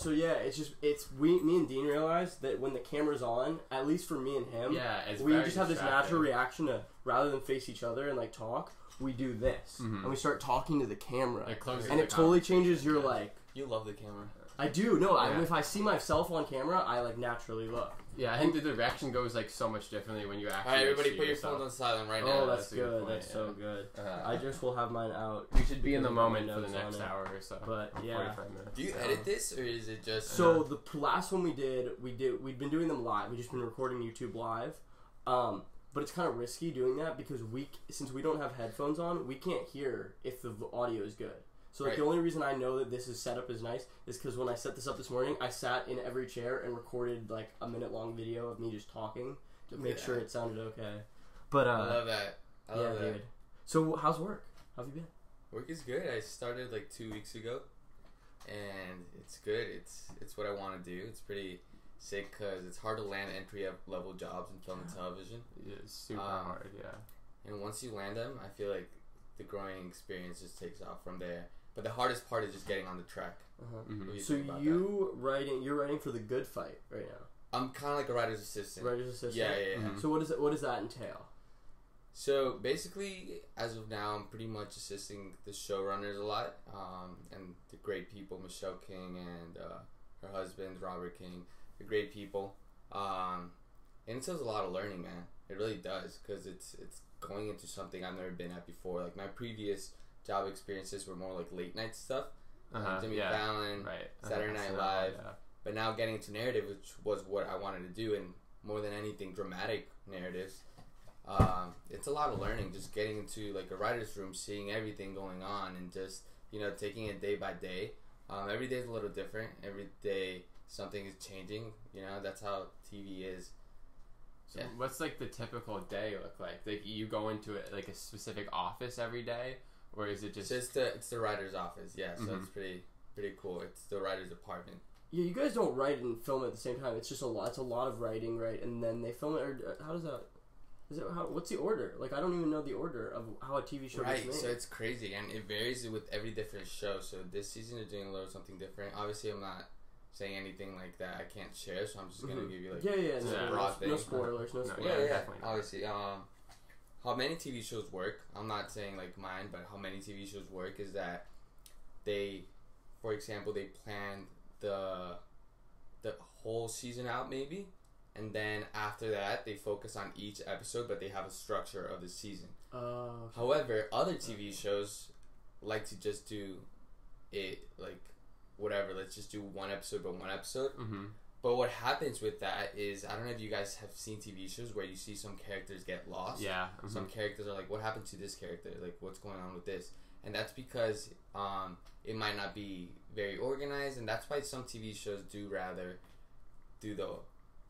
so yeah, it's just it's we me and Dean realized that when the camera's on, at least for me and him, Yeah, it's we very just have this natural reaction to rather than face each other and like talk, we do this Mhm. and we start talking to the camera, It closes and the it totally changes your yeah. like. You love the camera. I do no. I, if I see myself on camera, I like naturally look. Yeah, I think the reaction goes like so much differently when you actually. All right, everybody, see put your yourself. phones on silent right oh, now. that's, that's good good. point, that's so good. Uh, I just will have mine out. You should be in the because of my moment for the next hour or so. But yeah. 45 minutes. Do you so. edit this or is it just? So the last one we did, we did we'd been doing them live. We just been recording YouTube live, um, but it's kind of risky doing that because we since we don't have headphones on, we can't hear if the audio is good. So like the only reason I know that this is set up is nice is because when I set this up this morning, I sat in every chair and recorded like a minute long video of me just talking to make Yeah. sure it sounded okay. But uh, I love that. I yeah, love that. dude. So how's work? How have you been? Work is good. I started like two weeks ago, and it's good. It's it's what I want to do. It's pretty sick because it's hard to land entry level jobs in film and television. Yeah, it's super Um, hard. Yeah. And once you land them, I feel like the growing experience just takes off from there. But the hardest part is just getting on the track. Uh-huh. What do Mhm. you So think about you writing? You're writing for the Good Fight right now. I'm kind of like a writer's assistant. Writer's assistant. Yeah, yeah, yeah. Mhm. So what does it? What does that entail? So basically, as of now, I'm pretty much assisting the showrunners a lot, um, and the great people, Michelle King and uh, her husband Robert King, the great people. Um, and it takes a lot of learning, man. It really does, because it's it's going into something I've never been at before. Like my previous job experiences were more like late night stuff, Uh-huh, Jimmy yeah. Fallon, Right. Saturday Night Live. yeah. but now getting into narrative, which was what I wanted to do, and more than anything, dramatic narratives. Um, it's a lot of learning, just getting into like a writer's room, seeing everything going on, and just you know taking it day by day. Um, every day is a little different. Every day something is changing. You know that's how TV is. So Yeah. what's like the typical day look like? Like you go into it like a specific office every day, or is it just? So it's the it's the writer's office, yeah. So Mhm. it's pretty pretty cool. It's the writer's apartment. Yeah, you guys don't write and film at the same time. It's just a lot. It's a lot of writing, right? And then they film it. Or uh, how does that? Is it how? What's the order? Like I don't even know the order of how a TV show Right, made. so it's crazy and it varies with every different show. So this season they're doing a little something different. Obviously, I'm not saying anything like that I can't share, so I'm just gonna Mhm. give you like yeah, yeah, some no, no, broad no spoilers, no No, spoilers. yeah, Yeah, yeah, obviously. Um, how many TV shows work? I'm not saying like mine, but how many TV shows work is that they, for example, they plan the the whole season out maybe, and then after that they focus on each episode, but they have a structure of the season. Uh, However, other TV shows like to just do it like whatever. Let's just do one episode, but one episode. hmm But what happens with that is I don't know if you guys have seen TV shows where you see some characters get lost. Yeah. mhm. Some characters are like, "What happened to this character? Like, what's going on with this?" And that's because um, it might not be very organized, and that's why some TV shows do rather do the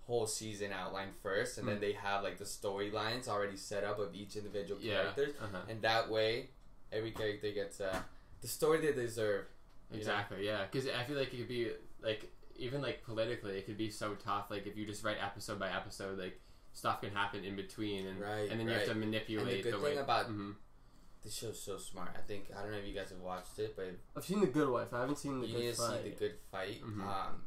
whole season outline first, and then Mm. they have like the storylines already set up of each individual Yeah. characters, Uh-huh. and that way every character gets uh, the story they deserve. you know? Exactly. Yeah. Because I feel like it could be like even like politically, it could be so tough. Like if you just write episode by episode, like stuff can happen in between, and Right, and then you have to manipulate the good the thing way. about- Mhm. The show's so smart. I think I don't know if you guys have watched it, but I've seen the Good Wife. I haven't seen the you Good need to Fight. see the good fight. Mhm. Um,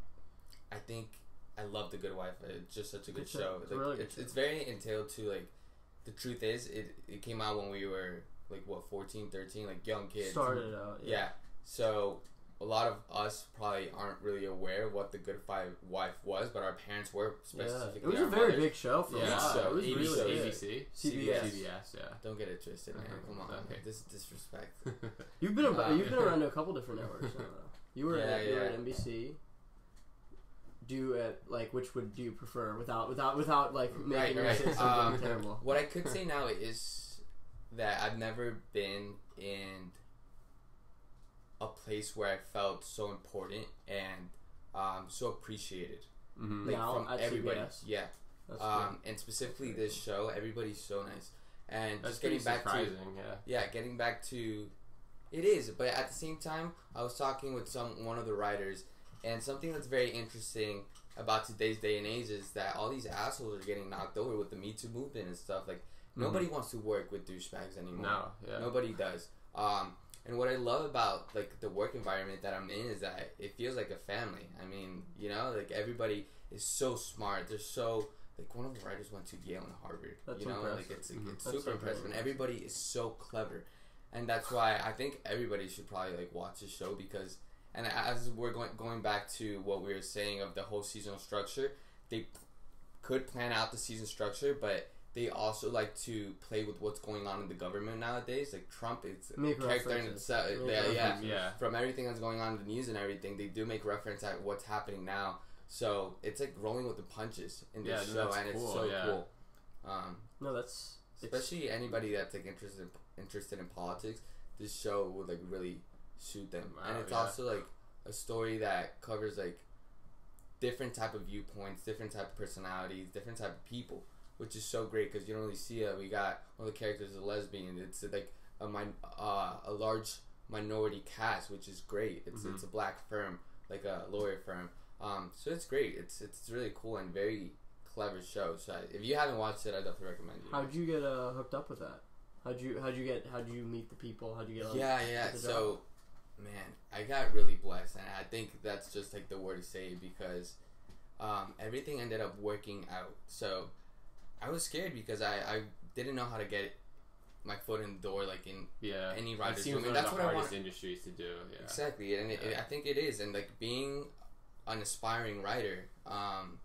I think I love the Good Wife. It's just such a good Good show. show. It's Like, really good it's, show. it's very entailed to like. The truth is, it it came out when we were like what 14, 13, like young kids. Started out. Yeah. Yeah. So a lot of us probably aren't really aware what the Good Fight Wife was, but our parents were Yeah. It was a very mothers. big show for Yeah. a while. So, It was ABC really ABC. CBS. CBS. Yeah. Don't get it twisted, man. Uh-huh. Come on, Okay. this is disrespect. You've been about, Uh, you've been around to a couple different networks. Now, though. You were Yeah, at, you were at NBC. Do you at like which would do you prefer without without without like making me right. say something Um, terrible? What I could say now is that I've never been in a place where I felt so important and um, so appreciated, hmm like Now from at everybody. CBS? Yeah, um, and specifically this show, everybody's so nice. And That's just getting back to. Yeah. yeah, getting back to it is, but at the same time, I was talking with some one of the writers, and something that's very interesting about today's day and age is that all these assholes are getting knocked over with the Me Too movement and stuff. Like nobody wants to work with douchebags anymore. No. Yeah. Nobody does. Um, And what I love about like the work environment that I'm in is that it feels like a family. I mean, you know, like everybody is so smart. They're so like one of the writers went to Yale and Harvard. That's you know, impressive. like it's Mhm. it's That's super so impressive, and everybody is so clever, and that's why I think everybody should probably like watch the show because. And as we're going going back to what we were saying of the whole seasonal structure, they p- could plan out the season structure, but they also like to play with what's going on in the government nowadays. Like Trump is a character in references. itself. Yeah, yeah. Yeah. From everything that's going on in the news and everything, they do make reference at what's happening now. So it's like rolling with the punches in this no, show, that's and it's so yeah. cool. Um, No, that's especially anybody that's like interested interested in politics, this show would like really suit them. and it's yeah. also like a story that covers like different type of viewpoints, different type of personalities, different type of people, which is so great because you don't really see it. We got one of the characters is a lesbian. It's like a min- uh, a large minority cast, which is great. It's Mhm. it's a black firm, like a lawyer firm. Um, so it's great. It's it's really cool and very clever show. So I- if you haven't watched it, I definitely recommend it. How'd you get uh, hooked up with that? How'd you how'd you get how'd you meet the people? How'd you get on? Yeah, yeah. So, man, I got really blessed, and I think that's just like the word to say because um, everything ended up working out. So, I was scared because I, I didn't know how to get my foot in the door, like in Yeah. any It writer's room, and that's what I want. industries to do. Yeah. Exactly, and it, it, I think it is, and like being an aspiring writer, um,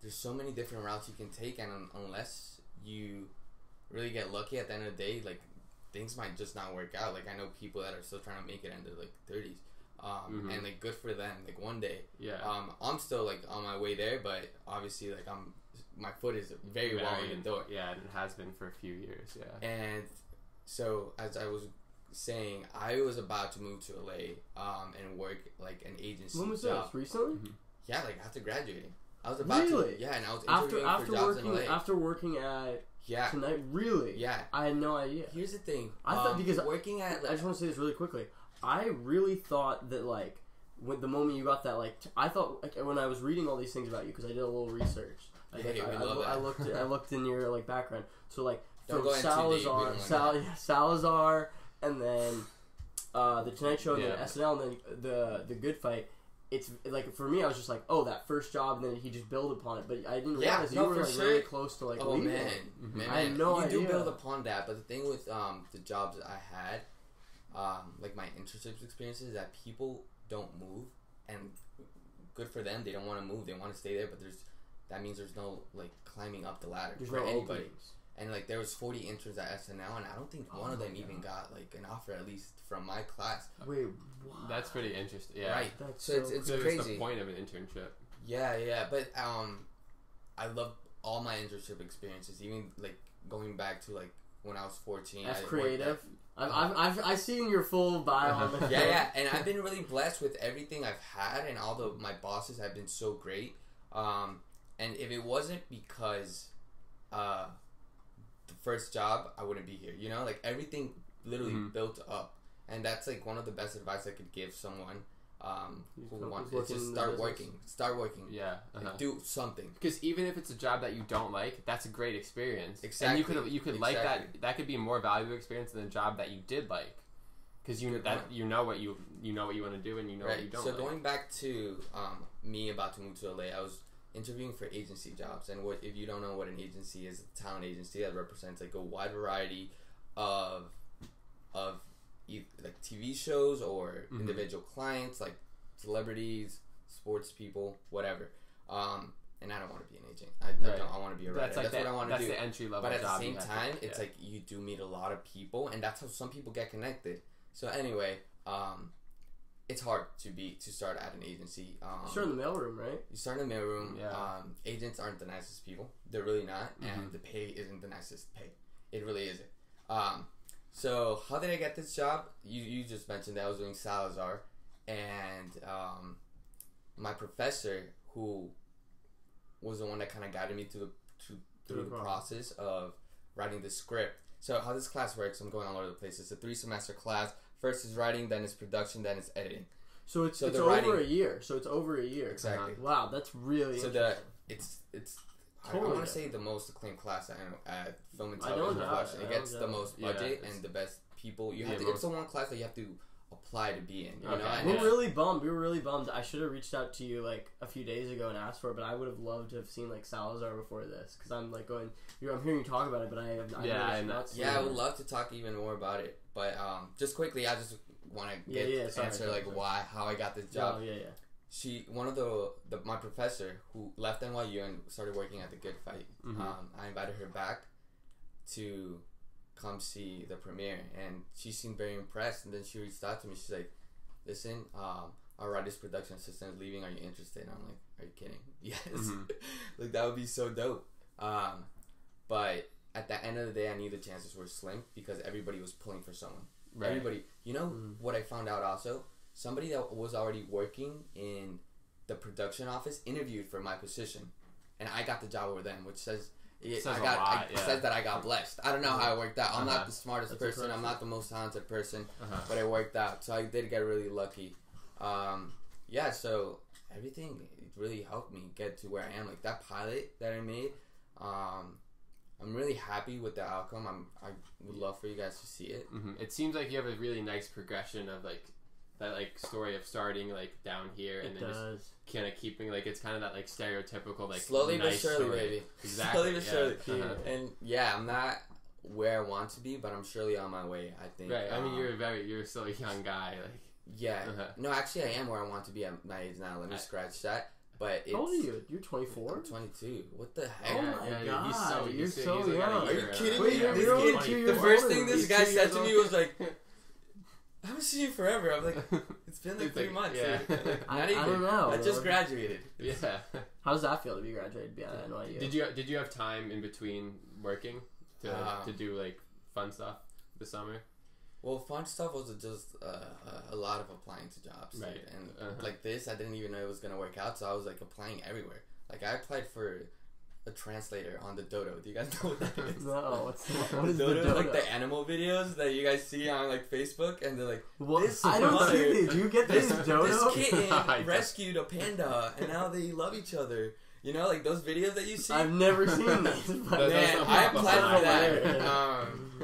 there's so many different routes you can take, and un- unless you really get lucky at the end of the day, like things might just not work out. Like I know people that are still trying to make it into like 30s, um, Mhm. and like good for them. Like one day, Yeah. um, I'm still like on my way there, but obviously like I'm my foot is very well in the door. Yeah, and it has been for a few years. Yeah. And so, as I was saying, I was about to move to LA um, and work like an agency When was job. this? Recently? Yeah, like after graduating, I was about Really? to. Yeah, and I was After interviewing after for jobs working in LA. after working at yeah, tonight? Really? yeah. I had no idea. Here's the thing. I thought- um, because working at I just want to say this really quickly. I really thought that like when the moment you got that like t- I thought like when I was reading all these things about you because I did a little research. Like, I, I, that. I looked I looked in your like background. So like Don't from too deep, Salazar, Sal- yeah, Salazar, and then uh, the Tonight Show, and Yeah. then SNL, and then the the Good Fight. It's like for me, I was just like, oh, that first job, and then he just built upon it. But I didn't Yeah, realize no, you were like sure. really close to like oh leaving. man, Mhm. man, I had no you do build upon that. But the thing with um the jobs that I had, um like my internships experiences, is that people don't move, and good for them. They don't want to move. They want to stay there, but there's that means there's no like climbing up the ladder There's for no anybody. openings. And like there was 40 interns at SNL, and I don't think one Oh of them my even got like an offer at least from my class. Wait, what? That's pretty interesting. Yeah. Right. That's So it's so it's So crazy. It's the point of an internship. Yeah, yeah, but um, I love all my internship experiences, even like going back to like when I was 14. That's worked creative. I've, I've, I've, I've seen your full bio on the yeah, yeah, and I've been really blessed with everything I've had, and all the my bosses have been so great. Um, and if it wasn't because uh, the first job, I wouldn't be here. You know, like everything literally Mhm. built up, and that's like one of the best advice I could give someone um, who wants to just looking in the start working, start working, Yeah. Uh-huh. do something. Because even if it's a job that you don't like, that's a great experience. Exactly. And you could you could like that. That could be a more valuable experience than a job that you did like. Because you Good that point. you know what you you know what you want to do and you know what you don't So like. going back to um, me about to move to LA, I was interviewing for agency jobs, and what if you don't know what an agency is? A talent agency that represents like a wide variety of of like TV shows or Mhm. individual clients, like celebrities, sports people, whatever. Um, and I don't want to be an agent. I, I Right. don't. I want to be a writer. that's like That's what I want to that's do. the entry level But at the same to- time, it's yeah. like you do meet a lot of people, and that's how some people get connected. So anyway, um, it's hard to be to start at an agency. Um, Sure, in the mailroom, right? you start in the mailroom. Yeah. Um, agents aren't the nicest people. They're really not, Mhm. and the pay isn't the nicest pay. It really isn't. Um, so how did I get this job? You you just mentioned that I was doing Salazar, and um, my professor who was the one that kind of guided me through the to, through the process of writing the script. So how this class works, I'm going all over the place. It's a three semester class. First is writing, then it's production, then it's editing. So it's So it's over writing- a year. So it's over a year. Exactly. Uh-huh. Wow, that's really So interesting. the it's it's I, Totally want to say the most acclaimed class I know at film and I don't television doubt production. it. It gets don't the doubt most it. Yeah, budget and the best people. You have to. most- It's the one class that you have to apply to be in. You Okay. know, and We're Yeah. really bummed. We were really bummed. I should have reached out to you like a few days ago and asked for it, but I would have loved to have seen like Salazar before this because I'm like going. You're, I'm hearing you talk about it, but I have. I Yeah, never not that's- seen Yeah, I would love to talk even more about it, but um, just quickly, I just want to Yeah, get yeah, sorry, answer sorry, like sorry. why how I got this job. Oh, yeah, yeah. She one of the, the my professor who left NYU and started working at the Good Fight. Mhm. Um, I invited her back to come see the premiere, and she seemed very impressed. And then she reached out to me. She's like, "Listen, um, our writer's production assistant is leaving. Are you interested?" And I'm like, "Are you kidding? Yes, Mhm. like that would be so dope." Um, but at the end of the day, I knew the chances were slim because everybody was pulling for someone. Right. Everybody, you know Mm. what I found out also? Somebody that was already working in the production office interviewed for my position, and I got the job over them, which says. It, Says I got. lot, I, yeah. says that I got blessed. I don't know how it worked out. I'm Uh-huh. not the smartest That's person. I'm not the most talented person, Uh-huh. but it worked out. So I did get really lucky. Um, yeah. So everything it really helped me get to where I am. Like that pilot that I made. Um, I'm really happy with the outcome. I'm. I would love for you guys to see it. hmm It seems like you have a really nice progression of like that like story of starting like down here and It then just kind of keeping like it's kind of that like stereotypical like Slowly but surely, story. baby. Exactly. Slowly but yeah. surely. Uh-huh. And yeah, I'm not where I want to be, but I'm surely on my way. I think. Right. I mean, Um, you're a very you're still a young guy. Like Yeah. Uh-huh. No, actually, I am where I want to be at my age now. Let me I- scratch that. But it's, How old are you? You're 24. I'm 22. What the heck? Oh my yeah, God, he's so you're he's, so he's young. a Are you year, kidding uh, me? Wait, you're- This you're only kid- two the first older thing this me. guy said to me was like, "I haven't seen you forever." I'm like, "It's been like three like- months." yeah. Like, I- not I even. don't know, I just bro. graduated. yeah. How does that feel to be graduated? Yeah, I know you. Did you did you have time in between working to Uh, to do like fun stuff this summer? Well, fun stuff was just uh, a lot of applying to jobs. Right. And Uh-huh. like this, I didn't even know it was gonna work out, so I was like applying everywhere. Like I applied for a translator on the Dodo. Do you guys know what that is? No, what's what is the Dodo, dodo? like the animal videos that you guys see on like Facebook, and they're like, What? this I don't mother- see it. Do you get this this, dodo? this kitten rescued a panda, and now they love each other. You know, like those videos that you see. I've never seen this. But Those are Man, I applied for that. Um,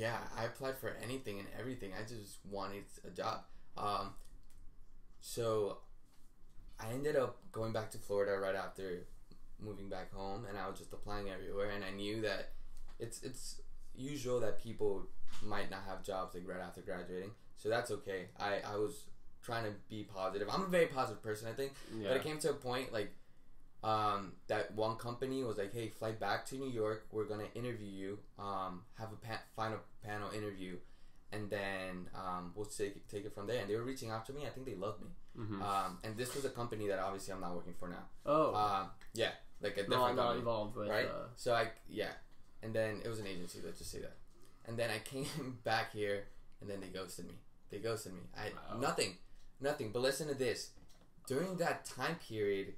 yeah, I applied for anything and everything. I just wanted a job. Um, so I ended up going back to Florida right after moving back home, and I was just applying everywhere. And I knew that it's it's usual that people might not have jobs like right after graduating, so that's okay. I I was trying to be positive. I'm a very positive person, I think. Yeah. But it came to a point like um, that one company was like, "Hey, fly back to New York. We're gonna interview you. Um, have a pa- final panel interview, and then um, we'll take it, take it from there." And they were reaching out to me. I think they loved me. hmm Um, and this was a company that obviously I'm not working for now. oh, Um, yeah, like a no, I'm not company, involved with. right? Uh, So I yeah, and then it was an agency. Let's just say that. And then I came back here, and then they ghosted me. They ghosted me. I Wow. nothing, nothing. But listen to this. During that time period,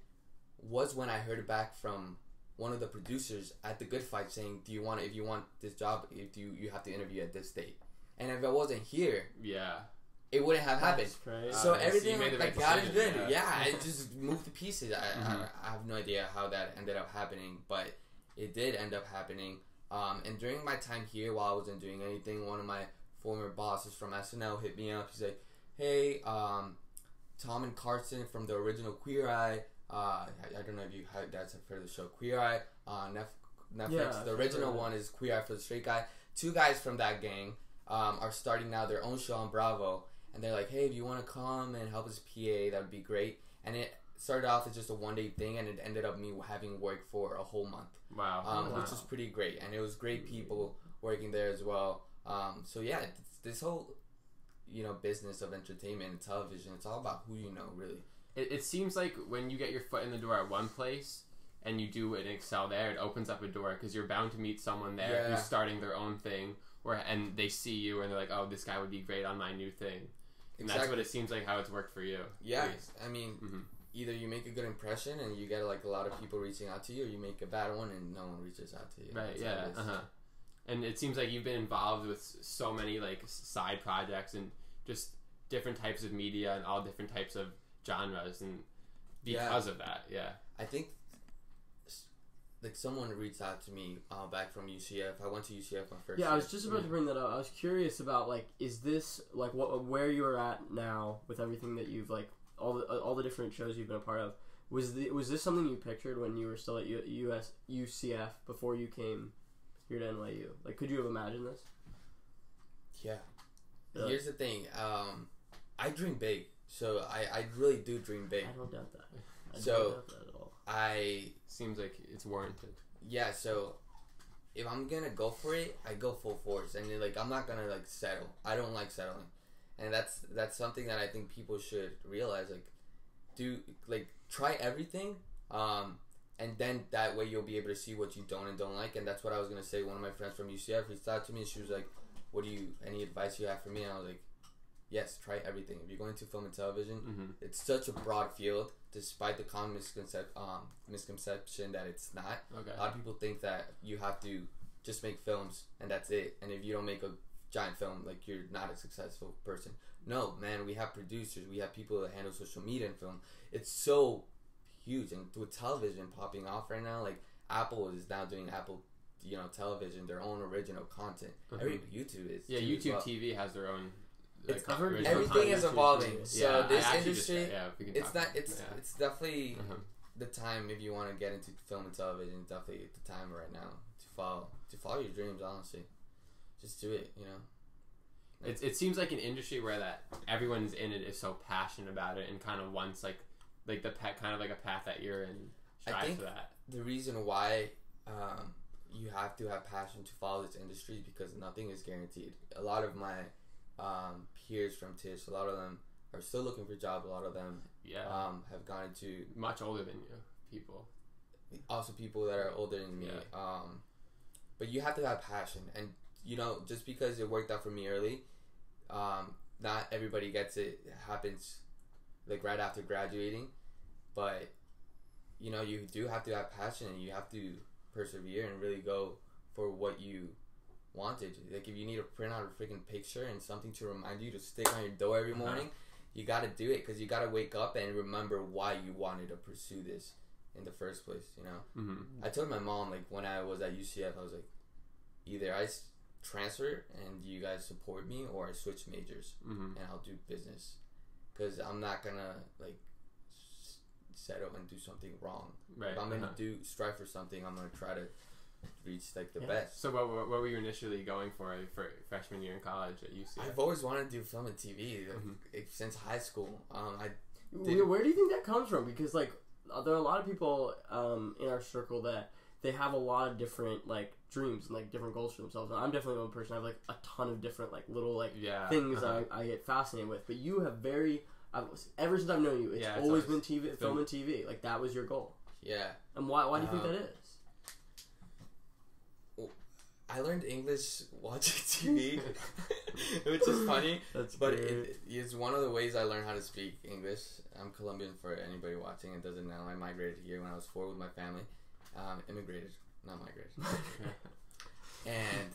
was when I heard back from one of the producers at the Good Fight saying, "Do you want if you want this job, if you you have to interview at this date." And if I wasn't here, Yeah. it wouldn't have happened. So Uh, everything the like right God is good. yeah. Yeah, it just moved to pieces. I, Mhm. I, I have no idea how that ended up happening, but it did end up happening. Um, and during my time here, while I wasn't doing anything, one of my former bosses from SNL hit me up. He's like, "Hey, um, Thom and Carson from the original Queer Eye. Uh, I, I don't know if you had that's heard of the show Queer Eye. Uh, Nef- Netflix. Yeah, the original one is Queer Eye for the Straight Guy. Two guys from that gang um, are starting now their own show on Bravo, and they're like, "Hey, if you want to come and help us PA, that would be great." And it started off as just a one day thing, and it ended up me having work for a whole month, Wow. um, wow. which was pretty great. And it was great people working there as well. Um, so yeah, this whole you know business of entertainment and television, it's all about who you know, really. It, it seems like when you get your foot in the door at one place and you do and excel there, it opens up a door because you're bound to meet someone there Yeah. who's starting their own thing, or and they see you and they're like, "Oh, this guy would be great on my new thing." And that's what it seems like how it's worked for you. Yeah. I mean, Mhm. either you make a good impression and you get like a lot of people reaching out to you, or you make a bad one and no one reaches out to you. Right. That's Yeah. Uh huh. And it seems like you've been involved with so many like side projects and just different types of media and all different types of genres, and Yeah. because of that, yeah. I think like someone reached out to me uh, back from UCF. I went to UCF my first. Yeah, I was just about to bring that up. I was curious about like, is this like what where you're at now with everything that you've like all the all the different shows you've been a part of. Was the was this something you pictured when you were still at U, US UCF before you came here to NYU? Like, could you have imagined this? Yeah. Really? Here's the thing. Um, I dream big, so I, I really do dream big. I don't doubt that. I So- don't doubt that at all. I Seems like it's warranted. yeah. So if I'm gonna go for it, I go full force, and like I'm not gonna like settle. I don't like settling, and that's that's something that I think people should realize. Like, do like try everything, um, and then that way you'll be able to see what you don't and don't like. And that's what I was gonna say. One of my friends from UCF reached out to me, and she was like, "What do you? Any advice you have for me?" And I was like, "Yes, try everything. If you're going to film and television, Mm-hmm. it's such a broad field, despite the common misconception, um, misconception that it's not. Okay. A lot of people think that you have to just make films and that's it. And if you don't make a giant film, like you're not a successful person. No, man, we have producers, we have people that handle social media and film. It's so huge, and with television popping off right now, like Apple is now doing Apple, you know, television, their own original content. Every YouTube is. Yeah, YouTube well. TV has their own. It's- I've original Everything is evolving. TV. So Yeah, this actually just- industry, yeah, we can it's not. It's yeah. it's definitely Uh-huh. the time if you want to get into film and television. Definitely the time right now to follow to follow your dreams. Honestly, just do it. You know. It, it seems like an industry where that everyone's in it is so passionate about it and kind of wants like like the pet kind of like a path that you're in I think- for that. the reason why um, you have to have passion to follow this industry is because nothing is guaranteed. A lot of my um, peers from Tisch, a lot of them are still looking for jobs. A lot of them Yeah, um, have gone into much older than you people. also people that are older than me. Yeah. Um, but you have to have passion, and you know, just because it worked out for me early, um, not everybody gets it. It happens like right after graduating, but you know, you do have to have passion, and you have to persevere and really go for what you wanted. Like if you need to print out a freaking picture and something to remind you to stick on your door every Uh-huh. morning, you got to do it because you got to wake up and remember why you wanted to pursue this in the first place. You know. Mm-hmm. I told my mom like when I was at UCF, I was like, either I s- transfer and you guys support me, or I switch majors Mm-hmm. and I'll do business, because I'm not gonna like settle and do something wrong. Right. If I'm gonna uh-huh. do strive for something, I'm gonna try to reach like the Yeah. best. So what, what, what were you initially going for for freshman year in college at UCF? I've always wanted to do film and TV like, Mhm. since high school. Um, I Where, where do you think that comes from? Because like uh, there are a lot of people um, in our circle that they have a lot of different like dreams and like different goals for themselves. And I'm definitely one person. I have like a ton of different like little like yeah. things uh-huh. I, I get fascinated with. But you have very I've, ever since I've known you, it's, Yeah, it's always always- been TV, it's film and TV. Like that was your goal. yeah. And why why do you think Um, that is? I learned English watching TV, which is funny. That's But it, it's one of the ways I learned how to speak English. I'm Colombian for anybody watching and doesn't know. I migrated here when I was four with my family. Um, immigrated, not migrated. and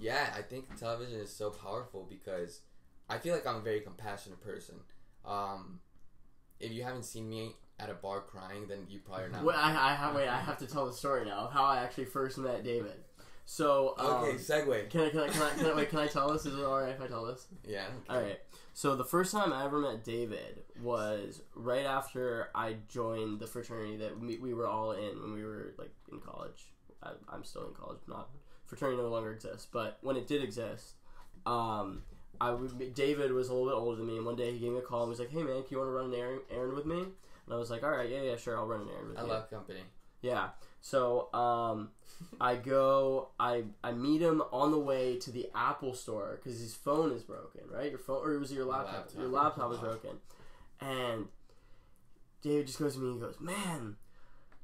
yeah, I think television is so powerful because I feel like I'm a very compassionate person. Um, if you haven't seen me at a bar crying, then you probably are not. Wait, I, I have wait. I have to tell the story now of how I actually first met David. So um, okay, segue. Can I, can I, can I, can I, wait, can I tell this? Is it alright if I tell this? Yeah. okay. Alright. So the first time I ever met David was right after I joined the fraternity that we, we were all in when we were like in college. I, I'm still in college, not fraternity no longer exists, but when it did exist, um, I would, David was a little bit older than me, and one day he gave me a call and was like, "Hey man, can you want to run an errand, errand with me?" And I was like, "All right, yeah, yeah, sure, I'll run an errand with I you." I love company. Yeah. So um, I go, I I meet him on the way to the Apple store because his phone is broken, right? Your phone, or it was your laptop? Laptop. Your laptop is broken, and David just goes to me and he goes, "Man,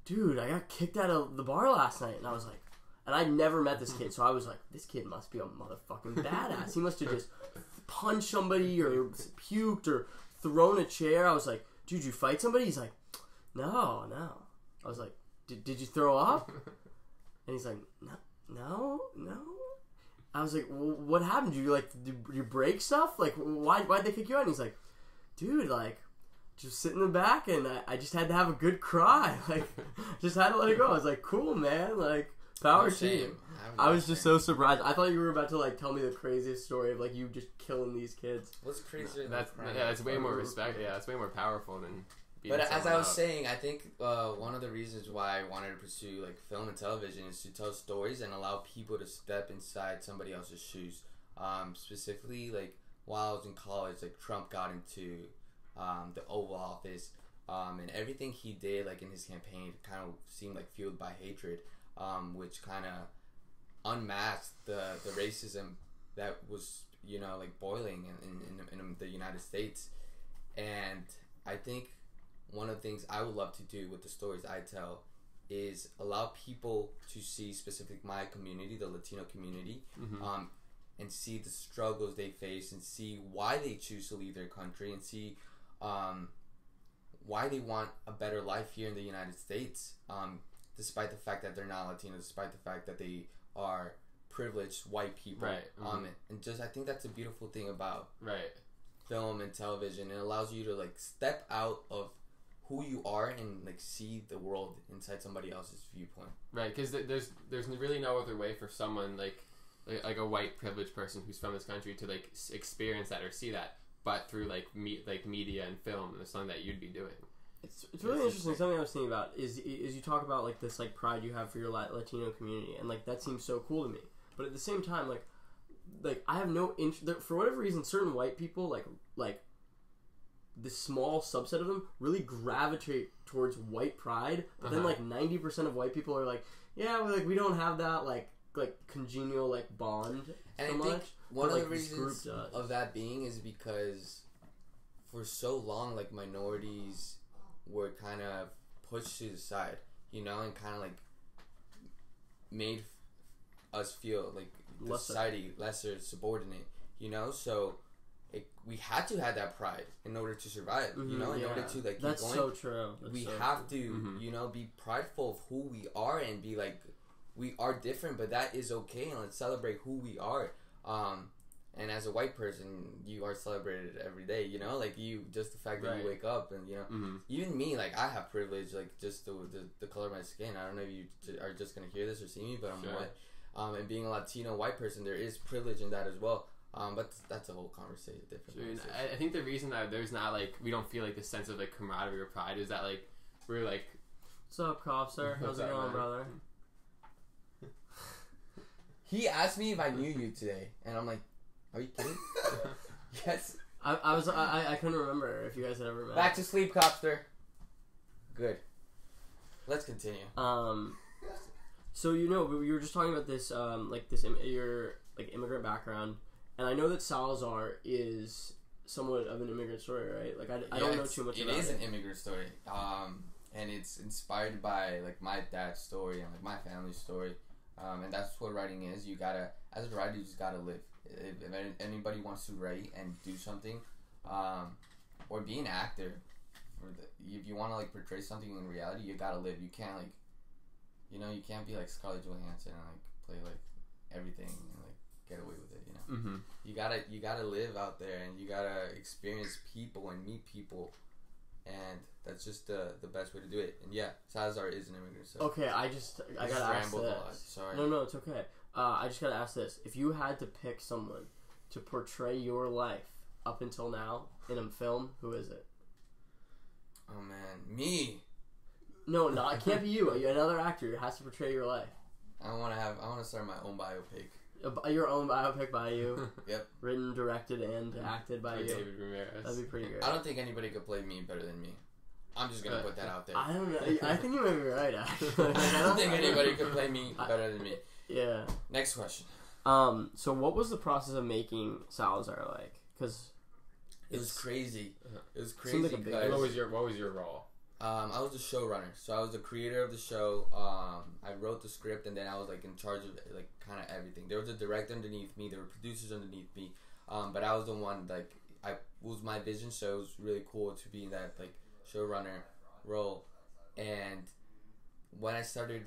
dude, I got kicked out of the bar last night," and I was like. And I never met this kid, so I was like, "This kid must be a motherfucking badass. He must have just punched somebody or puked or thrown a chair." I was like, "Dude, you fight somebody?" He's like, "No, no." I was like, did, did you throw up? And he's like, no, no, no. I was like, well, what happened? Did you like, did you break stuff? Like, why, why'd they kick you out? And he's like, dude, like, just sit in the back, and I, I just had to have a good cry. Like, just had to let it go. I was like, cool, man. Like, power No team. shame. I was just shame. so surprised. I thought you were about to like tell me the craziest story of like you just killing these kids. What's crazier than That's yeah, that's way more respect. Yeah, it's way more powerful than. But as I was up. saying, I think uh, one of the reasons why I wanted to pursue like film and television is to tell stories and allow people to step inside somebody else's shoes. Um, specifically, like while I was in college, like Trump got into um, the Oval Office, um, and everything he did, like in his campaign, kind of seemed like fueled by hatred, um, which kind of unmasked the the racism that was you know like boiling in, in, in, in the United States, and I think one of the things I would love to do with the stories I tell is allow people to see specific my community, the Latino community, Mhm. um, and see the struggles they face and see why they choose to leave their country and see um, why they want a better life here in the United States, um, despite the fact that they're not Latino, despite the fact that they are privileged white people. Right, Um, and just I think that's a beautiful thing about Right. film and television. It allows you to like step out of who you are and like see the world inside somebody else's viewpoint. Right, because there's there's really no other way for someone like like, like a white privileged person who's from this country to like experience that or see that, but through like me like media and film and the something that you'd be doing. It's, it's really That's interesting. interesting. Something I was thinking about is is you talk about like this like pride you have for your Latino community, and like that seems so cool to me. But at the same time, like like I have no interest for whatever reason. Certain white people like like this small subset of them really gravitate towards white pride. But then Uh-huh. like ninety percent of white people are like, yeah, we like we don't have that like like congenial like bond And so I much. think one but, of like, the reasons of that being is because for so long, like minorities were kind of pushed to the side, you know, and kind of like made us feel like the Lesser. society lesser, subordinate, you know. So it, we had to have that pride in order to survive, you know, in yeah. order to like keep That's going so true. That's we so have true. to Mhm. you know be prideful of who we are and be like we are different but that is okay and let's celebrate who we are um and as a white person you are celebrated every day you know like you just the fact that Right. you wake up and you know Mm-hmm. even me like i have privilege like just the, the, the color of my skin i don't know if you j- are just gonna hear this or see me but i'm Sure. white um and being a latino white person there is privilege in that as well um but that's a whole conversation different I, mean, conversation. I, I think the reason that there's not like we don't feel like this sense of like camaraderie or pride is that like we're like What's up, cop sir? How's it going, brother? he asked me if i knew you today and i'm like are you kidding yes I, I was I, I- I couldn't remember if you guys had ever met. Back to sleep, copster. Good. Let's continue. Um, so you know we were just talking about this um like this Im- your like immigrant background, and I know that Salazar is somewhat of an immigrant story, right? Like I, I don't know too much It about is it. an immigrant story, um, and it's inspired by like my dad's story and like my family's story, um, and that's what writing is. You gotta, as a writer, you just gotta live. If, if anybody wants to write and do something, um, or be an actor, or the, if you want to like portray something in reality, you gotta live. You can't like, you know, you can't be like Scarlett Johansson and like play like everything and like get away with it. You know mm-hmm. you gotta you gotta live out there and you gotta experience people and meet people and that's just the the best way to do it and yeah Salazar is an immigrant so Okay, I just I just gotta ask a lot, this. sorry No, no, it's okay. Uh, I just gotta ask this: If you had to pick someone to portray your life up until now in a film, who is it? oh man me No, no, it can't be you. Another actor has to portray your life. I want to have I want to start my own biopic Your own biopic by you, Yep. written, directed, and acted by you. David Ramirez. That'd be pretty great. I don't think anybody could play me better than me I'm just gonna Uh, put that out there I don't know. I think you might be right. Actually, Like, I don't think anybody could play me better than me Yeah. next question Um. So, what was the process of making Salazar like? Because it was crazy Uh-huh. it was crazy like a big- what was your What was your role? Um, I was the showrunner, so I was the creator of the show. Um, I wrote the script, and then I was like in charge of like kind of everything. There was a director underneath me, there were producers underneath me, um, but I was the one like I was my vision, so it was really cool to be in that like showrunner role. And when I started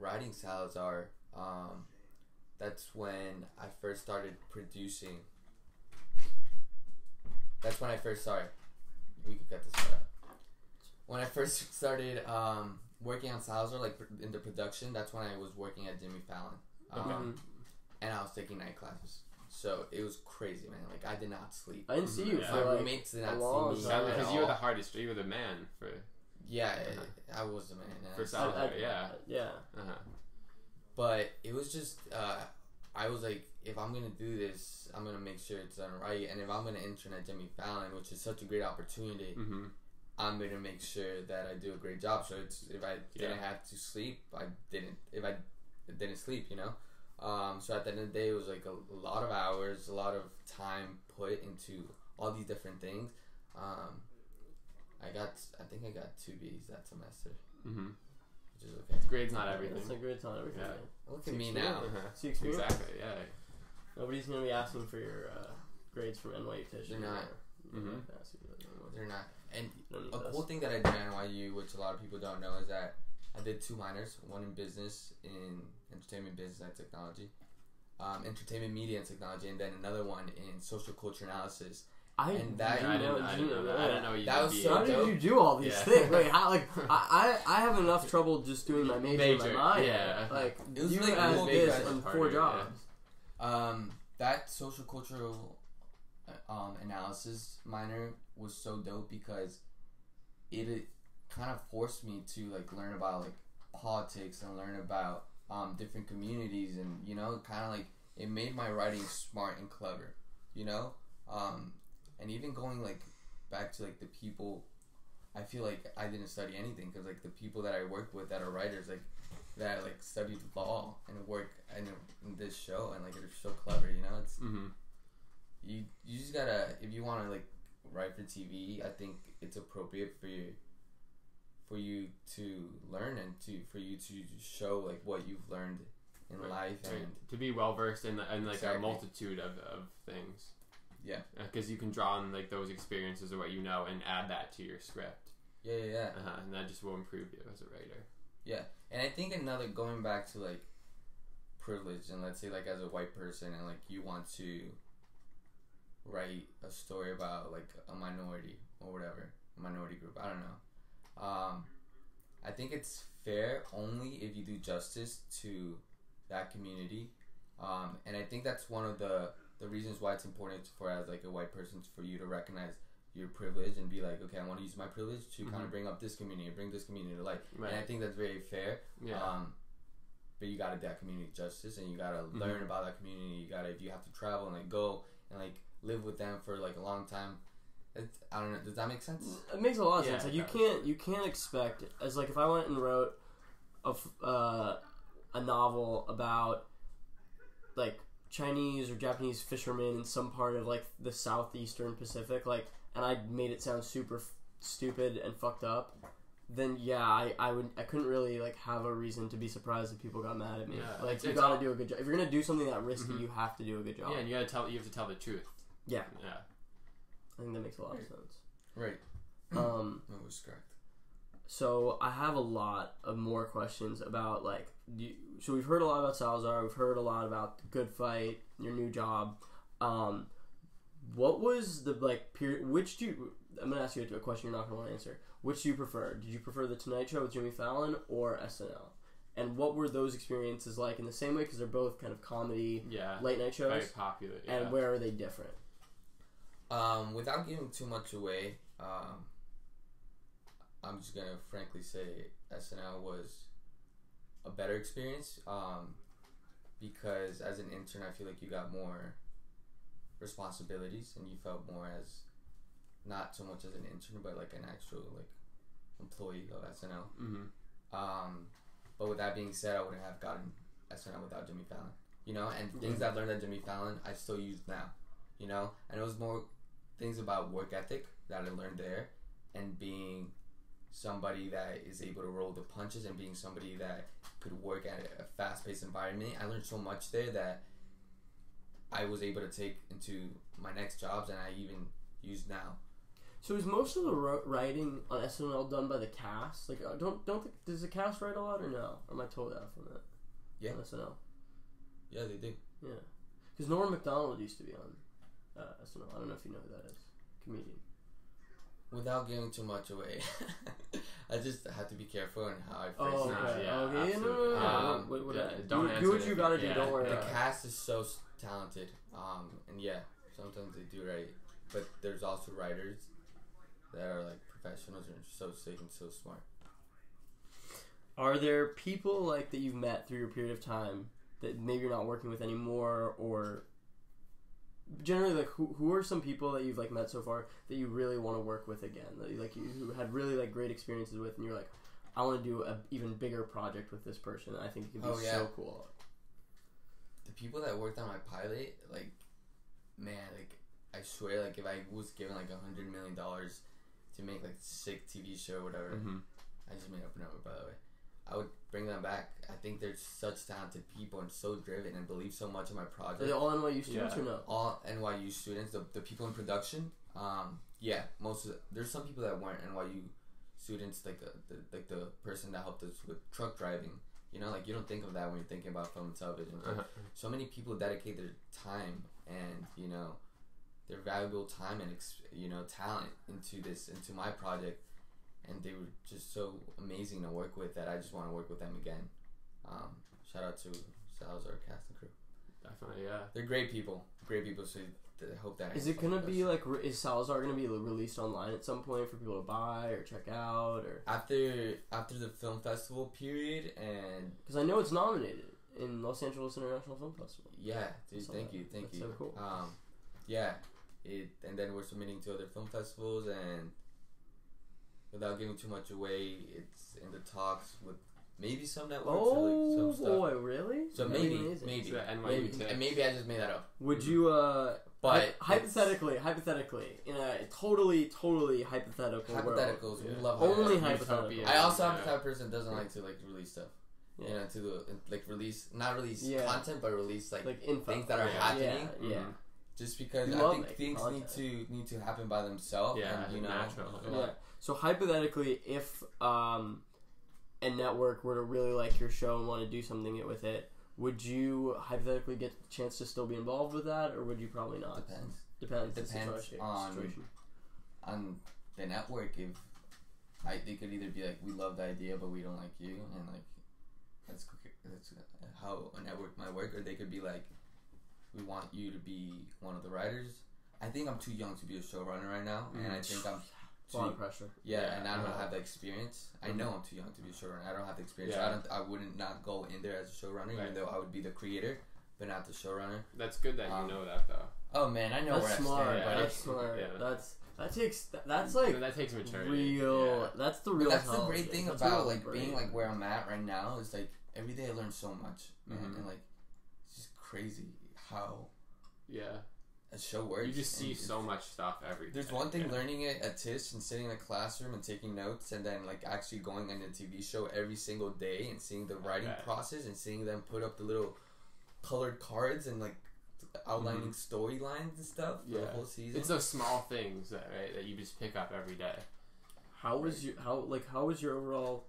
writing Salazar, um, that's when I first started producing. That's when I first sorry. we could get this set up. When I first started um, working on Salazar, like in the production, that's when I was working at Jimmy Fallon, um, Mhm. and I was taking night classes. So it was crazy, man. Like I did not sleep. I didn't see you Yeah. for My like roommates did not see me time. at because you were the hardest. You were the man for Yeah, Uh-huh. I, I was the man. yeah. for I- I- yeah. yeah. Uh-huh. But it was just, uh, I was like, if I'm gonna do this, I'm gonna make sure it's done right. And if I'm gonna intern at Jimmy Fallon, which is such a great opportunity, Mm-hmm. I'm gonna make sure that I do a great job. So it's if I didn't have to sleep, I didn't. If I didn't sleep, you know. Um, so at the end of the day, it was like a, a lot of hours, a lot of time put into all these different things. Um, I got, I think I got two B's that semester, Mm-hmm. which is okay. Grades not everything. It's a great time. Everything. Yeah. Look at me now. Uh-huh. Exactly. Yeah. Nobody's gonna be asking for your uh, grades from NYU Tisch. They're not. They're Mhm. not asking for that anymore. They're not. And a those. cool thing that I did at NYU, which a lot of people don't know, is that I did two minors, one in business, in entertainment business and technology, um, entertainment media and technology, and then another one in social culture analysis. I And that- didn't I didn't, know- I didn't didn't know that. I didn't know you That was so How in- did you do all these Yeah. things? Like, how, like I, I, I have enough trouble just doing my major, Major, and my minor. yeah. Like It was you really had cool this and four Harder, yeah. jobs. Um, that social cultural um, analysis minor was so dope because it, it kind of forced me to like learn about like politics and learn about um, different communities and you know kind of like it made my writing smart and clever you know um, and even going like back to like the people i feel like i didn't study anything because like the people that i work with that are writers like that like studied law and work in, in this show and like it's so clever you know it's Mhm. You you just gotta if you want to like write for tv i think it's appropriate for you for you to learn and to for you to show like what you've learned in Right, life Right. and To be well versed in, the, in like Exactly. a multitude of, of things. Yeah. Because you can draw on like those experiences or what you know and add that to your script, yeah yeah yeah uh-huh. and that just will improve you as a writer. Yeah, and I think another going back to like privilege and let's say like as a white person and like you want to write a story about like a minority or whatever, a minority group, I don't know. Um I think it's fair only if you do justice to that community. Um and I think that's one of the the reasons why it's important for as like a white person for you to recognize your privilege and be like, okay, I want to use my privilege to kind Mhm. of bring up this community, bring this community to light. Right. And I think that's very fair. yeah. Um, but you gotta do that community justice, and you gotta Mm-hmm. learn about that community. You gotta if you have to travel and like go and like live with them for like a long time. It, I don't know. Does that make sense? It makes a lot of Yeah, sense. Like you can't you can't expect as like if I went and wrote a f- uh, a novel about like Chinese or Japanese fishermen in some part of like the southeastern Pacific, like, and I made it sound super f- stupid and fucked up. Then yeah, I, I would I couldn't really like have a reason to be surprised if people got mad at me. Yeah, like you gotta all- do a good job. If you're gonna do something that risky, Mhm. you have to do a good job. yeah, and you gotta tell. You have to tell the truth. Yeah. Yeah. I think that makes a lot of sense. Right. Um, That was correct. So I have a lot of more questions about like. You, so we've heard a lot about Salazar. We've heard a lot about the Good Fight, your new job. Um, what was the like period? Which do you? I'm gonna ask you a question you're not gonna want to answer. Which do you prefer? Did you prefer the Tonight Show with Jimmy Fallon or SNL? And what were those experiences like in the same way? Because they're both kind of comedy Yeah. late night shows. Very popular. Yeah. And where are they different? Um, without giving too much away, um, I'm just gonna frankly say SNL was a better experience. Um, because as an intern, I feel like you got more responsibilities and you felt more as not so much as an intern, but like an actual like employee of SNL. hmm Um, but with that being said, I wouldn't have gotten SNL without Jimmy Fallon. You know, and things I've learned at Jimmy Fallon, I still use now. You know, and it was more things about work ethic that I learned there, and being somebody that is able to roll the punches and being somebody that could work at a fast-paced environment. I learned so much there that I was able to take into my next jobs, and I even use now. So is most of the writing on SNL done by the cast? Like, uh, don't don't the, does the cast write a lot or no? Or am I told off on that? Yeah. On SNL, Yeah, they do. yeah. Because Norm Macdonald used to be on uh, SNL. I don't know if you know who that is. Comedian. without giving too much away, I just have to be careful in how I phrase Oh, it. okay. yeah, okay. No, no, no, absolutely. no. Um, what, what, yeah, what, don't do, answer do what it. you gotta do. Yeah. Don't worry. The about it. cast is so s- talented, um, and yeah, sometimes they do right, but there's also writers that are like professionals and so sick and so smart. Are there people like that you've met through your period of time that maybe you're not working with anymore, or generally like who, who are some people that you've like met so far that you really want to work with again? That you, like you who had really like great experiences with, and you're like, I want to do a even bigger project with this person. I think it could be Oh, yeah. so cool. The people that worked on my pilot, like, man, like I swear, like if I was given like a hundred million dollars to make like a sick TV show or whatever, Mm-hmm. I just made up a number by the way. I would bring them back. I think they're such talented people and so driven and believe so much in my project. Are they all NYU students Yeah. or no? all NYU students, the, the people in production, um, yeah, most of the, there's some people that weren't NYU students, like the, the like the person that helped us with truck driving. You know, like you don't think of that when you're thinking about film and television. But Uh-huh. So many people dedicate their time and you know their valuable time and you know talent into this into my project, and they were just so amazing to work with that I just want to work with them again. Um, shout out to Salazar cast and crew. Definitely, yeah. They're great people. Great people. So I hope that. Is it gonna be like is Salazar gonna be released online at some point for people to buy or check out or? after after the film festival period and Because I know it's nominated in Los Angeles International Film Festival. yeah, dude, thank that. you, thank That's you. so cool. Um, yeah, it and then we're submitting to other film festivals and without giving too much away, it's in the talks with maybe some networks or Oh like some stuff. boy, really? So That'd maybe, maybe, It's the NYU maybe, and maybe I just made that up. Would you, uh, But hy- hypothetically, hypothetically, in a totally, totally hypothetical world, hypotheticals, we Yeah. love Only hypotheticals. hypothetical. I also am Yeah. the type of person that doesn't like to like release stuff. Yeah. You know, to the like release not release Yeah. content, but release like, like info, things that are Yeah. happening. Yeah, yeah. Mhm. just because We I think things content. need to need to happen by themselves. Yeah, and, you know, natural. Yeah. So hypothetically, if um, a network were to really like your show and want to do something with it, would you hypothetically get the chance to still be involved with that, or would you probably not? depends Depends. It depends situation- on- situation. on the network. If I, they could either be like, we love the idea, but we don't like you, and like that's that's how a network might work, or they could be like, we want you to be one of the writers. I think I'm too young to be a showrunner right now, and I Mm. think I'm It's a lot of pressure. yeah, Yeah, and I don't uh-huh. have the experience. I know I'm too young to be a showrunner. I don't have the experience. Yeah. I don't. I wouldn't not go in there as a showrunner, even though I would be the creator, but not the showrunner. That's good that Um, you know that though. Oh man, I know That's where smart. I stand, yeah. That's smart. Yeah. That's that takes that's like that takes maturity. real. Yeah. That's the But real. that's the great thing That's about like brain. being like where I'm at right now is like every day I learn so much, man, Mhm. and like it's just crazy how Yeah. A show works. You just see and so much stuff every There's day. one thing Yeah. learning it at Tisch and sitting in a classroom and taking notes, and then like actually going on a TV show every single day and seeing the writing bet. process and seeing them put up the little colored cards and like outlining storylines and stuff for the Mm-hmm. Whole season. It's those small things that right that you just pick up every day. How was your how like how was your overall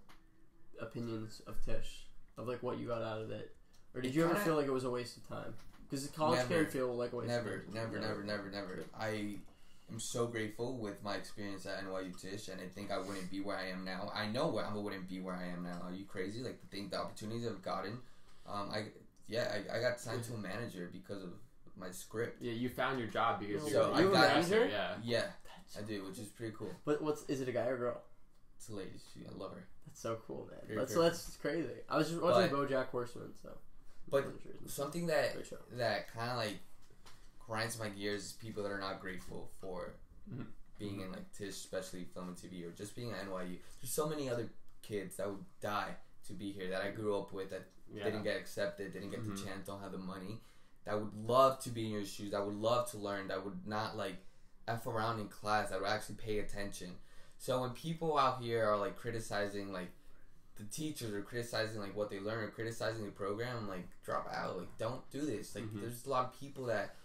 opinions of Tisch of like what you got out of it, or did It you ever kinda- feel like it was a waste of time? Because college Never. can feel like a waste. Never, of never, never, never, never. I am so grateful with my experience at NYU Tisch, and I think I wouldn't be where I am now. I know I wouldn't be where I am now. Are you crazy? Like the thing, the opportunities I've gotten. Um, I yeah, I, I got signed to a manager because of my script. Yeah, you found your job because So you're a have a professor, manager? Yeah. Yeah, That's, I do, which is pretty cool. but what's is it a guy or a girl? It's a lady. She, I love her. That's so cool, man. Very that's cool. that's crazy. I was just watching BoJack Horseman, so. But something that show. that kind of like grinds my gears is people that are not grateful for Mhm. being in like Tisch, especially film and TV, or just being at NYU. There's so many other kids that would die to be here that I grew up with that Yeah. didn't get accepted, didn't get Mhm. the chance, don't have the money. That would love to be in your shoes. That would love to learn. That would not like f around in class. That would actually pay attention. So when people out here are like criticizing like the teachers are criticizing like what they learn or criticizing the program, like drop out. Like don't do this. Like Mhm. there's a lot of people that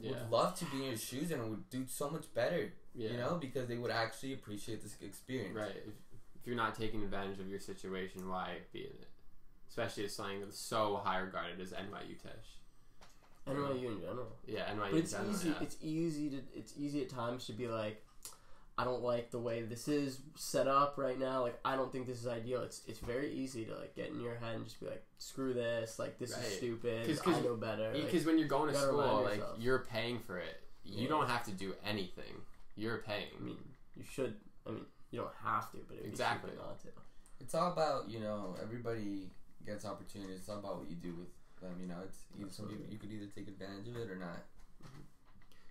yeah. would love to be in your shoes and would do so much better. yeah. You know, because they would actually appreciate this experience. Right. If, if you're not taking advantage of your situation, why be in it? Especially as something that's so high regarded as NYU Tisch. NYU in general. Yeah, NYU But it's in general, easy. yeah. It's easy to. It's easy at times to be like, I don't like the way this is set up right now. Like I don't think this is ideal. It's it's very easy to like get in your head and just be like, screw this. Like this Right. is stupid. 'cause I know better. Like, Because when you're going to gotta school, like you're paying for it. You Yeah. don't have to do anything. You're paying. I mean, you should. I mean, you don't have to, but it'd Exactly. be stupid not to. It's all about you know everybody gets opportunities. It's all about what you do with them. You know, it's either some people you could either take advantage of it or not.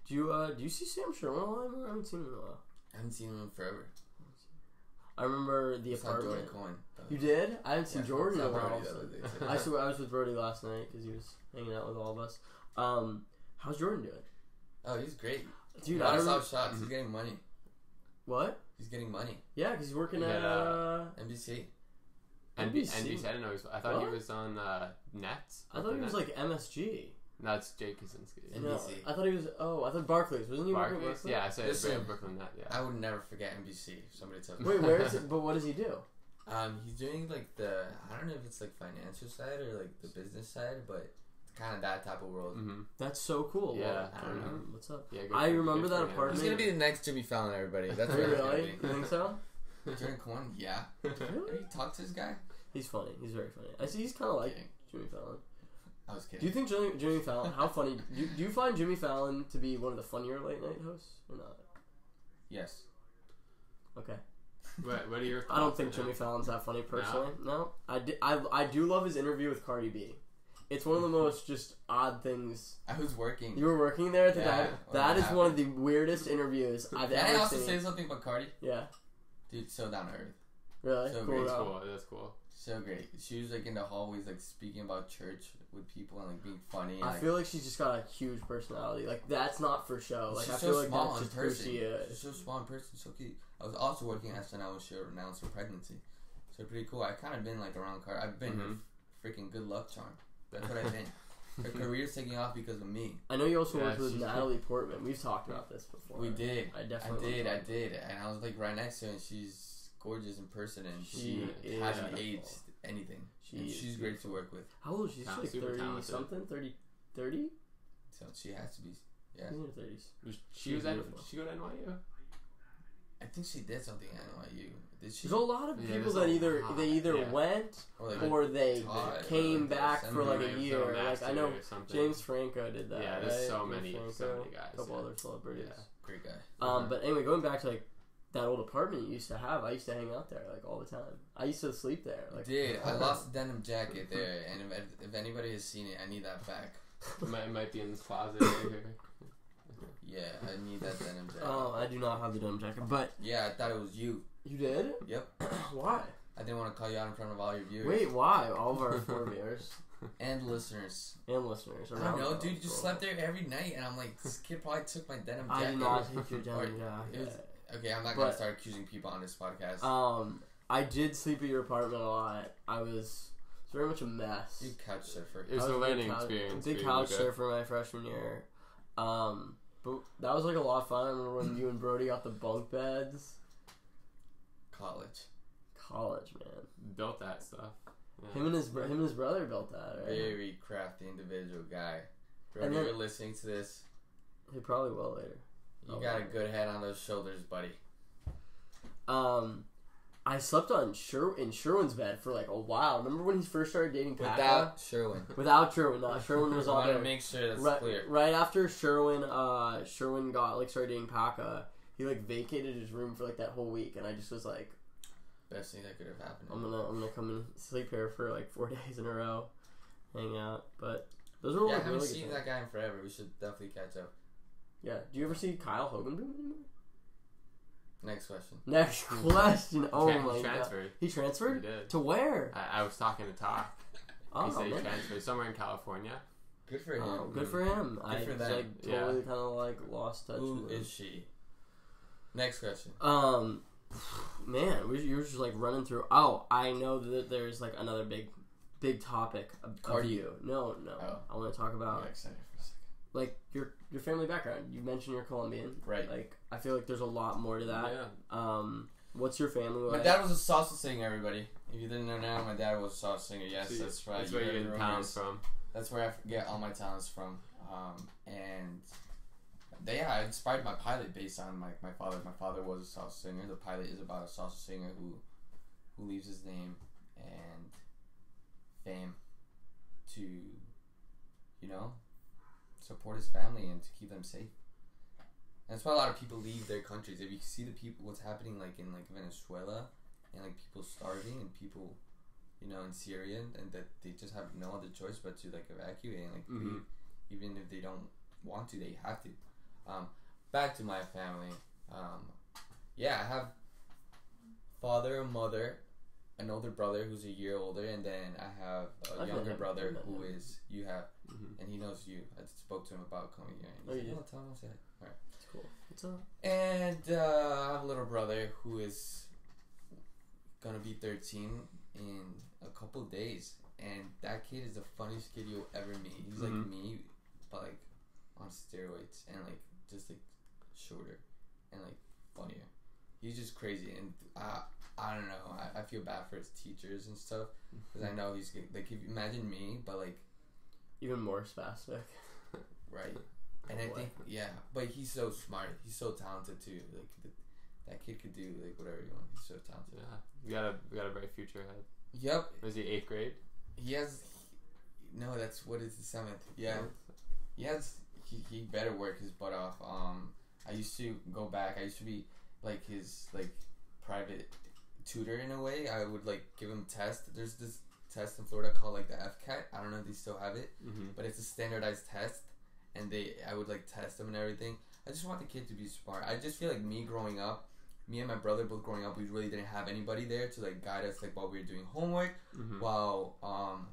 Do you uh do you see Sam Sherman online? I haven't seen him in a while. I haven't seen him in forever. I remember the I saw Jordan apartment. Cohen. You did? I haven't seen Yeah, Jordan in saw a while. Brody the so- other day, too. I saw, I was with Brody last night because he was hanging out with all of us. Um, how's Jordan doing? Oh, he's great. Dude, I I saw remember, shots. He's getting money. what? He's getting money. Yeah, because he's working Yeah. at uh, NBC. NBC. NBC. NBC. I didn't know. He was, I thought What? he was on uh, Nets. I thought he was like MSG. No, it's Jake Kaczynski. And- No, NBC. I thought he was. Oh, I thought Barclays. Wasn't he working at Barclays? Barclays? Yeah, I said Listen. Brooklyn Net. Yeah. I would never forget NBC. If somebody tells me. Wait, where is it? But what does he do? Um, he's doing like the I don't know if it's like financial side or like the business side, but kind of that type of world. mm-hmm. That's so cool. Yeah, Well, I don't know. What's up? Yeah. good I for- remember good that for him. apartment. He's gonna be the next Jimmy Fallon, everybody. That's what really? he's gonna You think so? be. Jordan Cohen, yeah. Have Really? you talked to this guy? He's funny. He's very funny. I see. He's kind of like Kidding. Jimmy Fallon. I was kidding. Do you think Jimmy, Jimmy Fallon? How funny? Do you, do you find Jimmy Fallon to be one of the funnier late night hosts or not? Yes. Okay. What, what are your? I don't think Jimmy that? Fallon's that funny personally. No, I, di- I, I do love his interview with Cardi B. It's one of the most just odd things. I was working. You were working there at the Yeah, time. That is happened? one of the weirdest interviews I've ever had. Can I also seen. say something about Cardi? yeah, Dude, so down to earth. really So cool. That's cool. That's cool. So great. She was like in the hallways, like speaking about church with people and like being funny. And, I like, feel like she's just got a huge personality. Like that's not for show. Like she's I feel so like small that's in just who person. she She's so small in person, so cute. I was also working at SNL when she announced her pregnancy. So pretty cool. I kind of been like around Cardi. I've been Mhm. her freaking good luck charm. That's what I've been. her career's taking off because of me. I know you also Yeah, worked with she's Natalie Portman. We've talked about this before. We did. I definitely. I definitely. did. I loved her. did. And I was like right next to her, and she's gorgeous in person, and She she, hasn't beautiful. aged anything. She and is she's great to work with. How old is she? She's like 30 talented. something? 30? 30? So she has to be. Yeah. In her 30s. Was- She She's was at. beautiful. She go to NYU. I think she did something at NYU. Did she? There's a lot of Yeah, people there's that either lot, they either yeah. went Or like or they taught, or came like back for like a year. so Like I know or. James Franco did that. Yeah, there's right? so James many- so Franco, many guys, A couple yeah. other celebrities. Yeah. great guy. Um, but anyway, going back to like that old apartment you used to have, I used to hang out there like all the time. I used to sleep there. Like, Did I lost a denim jacket there, and if, if anybody has seen it, I need that back. It might, it might be in this closet right here. Yeah, I need that denim jacket. Oh, I do not have the denim jacket, but yeah, I thought it was you. you did. Yep. why? I didn't want to call you out in front of all your viewers Wait, why? All of our four viewers and listeners. and listeners. I around don't know, dude. You just slept there every night, and I'm like, this kid probably took my denim jacket. I jacket. did not take your denim Or- jacket. It was- Okay, I'm not gonna But- start accusing people on this podcast. Um, I did sleep at your apartment a lot. I was it's very much a mess. you couch surfer. It was I a big learning couch- experience. Big for couch Luca. surfer my freshman year. Um, but that was like a lot of fun. I remember when you and Brody got the bunk beds. College. College, man. Built that stuff. Yeah. Him and his bro- him and his brother built that, right? Very crafty individual guy. Brody, And then- you're listening to this, He probably will later. You Oh, got a good head on those shoulders, buddy. Um, I slept on Sher- in Sherwin's bed for like a while. Remember when he first started dating Paca? Without Sherwin. Without Sherwin, not Sherwin was I on want to there. make sure that's right, clear. right after Sherwin, uh, Sherwin got like started dating Paca. He like vacated his room for like that whole week, and I just was like, Best thing that could have happened. I'm gonna I'm gonna come and sleep here for like four days in a row, hang out. But those were yeah, I haven't really seen that guy in forever. We should definitely catch up. Yeah. Do you ever see Kyle Hogan anymore? Next question. Next question. Oh Tran- my he god. transferred. He He transferred did. to where? I, I was talking to Talk. Oh, he said he man. transferred somewhere in California. Good for him. Oh, good for him. I for just, them. like Yeah. totally kind of like lost touch. Who with him. she? Next question. Um, man, we, you were just like running through. Oh, I know that there's like another big, big topic of, of you. No, no. Oh. I want to talk about like your your family background. You mentioned you're Colombian, Right. Like, I feel like there's a lot more to that. Yeah. Um, what's your family My like? dad was a salsa singer, everybody. If you didn't know now, my dad was a salsa singer. Yes, See, that's right. That's where You you get the pounds rumors. from. That's where I get all my talents from. Um, and they, yeah, I inspired my pilot based on my, my father. My father was a salsa singer. The pilot is about a salsa singer who who leaves his name and fame to you know support his family and to keep them safe. And that's why a lot of people leave their countries. If you see the people, what's happening like in like Venezuela, and like people starving and people, you know, in Syria, and that they just have no other choice but to like evacuate and like Mhm. leave, even if they don't want to, they have to. Um, back to my family. Um, yeah, I have father, mother, an older brother who's a year older, and then I have a I've younger brother who is you have, Mhm. and he knows you. I spoke to him about coming here. And Oh, he's you like, did? oh, tell him I said. All right. It's cool. What's up? And uh, I have a little brother who is gonna be 13 in a couple days, and that kid is the funniest kid you'll ever meet. He's like Mhm. me, but like on steroids and like just like shorter and like funnier. He's just crazy, and I I don't know. I, I feel bad for his teachers and stuff because I know he's like if imagine me, but like Even more spastic. right. And I think yeah, but he's so smart. He's so talented too. Like the, that kid could do like whatever you want. He's so talented. Yeah, we got a we got a bright future ahead. Yep, Was he eighth grade? he has. No, that's what is the seventh. Yeah, he has. He, he better work his butt off. Um, I used to go back. I used to be like his like private tutor in a way. I would like give him tests. There's this test in Florida called like the FCAT. I don't know if they still have it. Mm-hmm. but it's a standardized test and they I would like test them and everything. I just want the kid to be smart. I just feel like me growing up, me and my brother both growing up, we really didn't have anybody there to like guide us like while we were doing homework, Mm-hmm. while um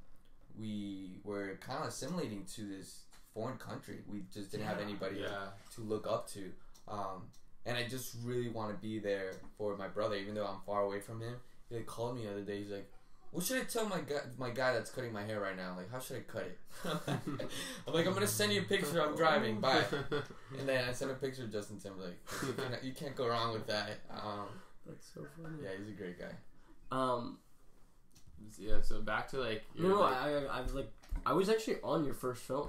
we were kind of assimilating to this foreign country. We just didn't have anybody Yeah. to look up to. Um and I just really want to be there for my brother, even though I'm far away from him. He like called me the other day. He's like, "What should I tell my guy, my guy that's cutting my hair right now? Like, how should I cut it?" I'm like, "I'm gonna send you a picture. I'm driving. Bye." And then I sent a picture of Justin Timberlake. You can't, you can't go wrong with that. Um, That's so funny. yeah, he's a great guy. Um. yeah. So back to like. No, your, no, like- I, I, I was like, I was actually on your first film,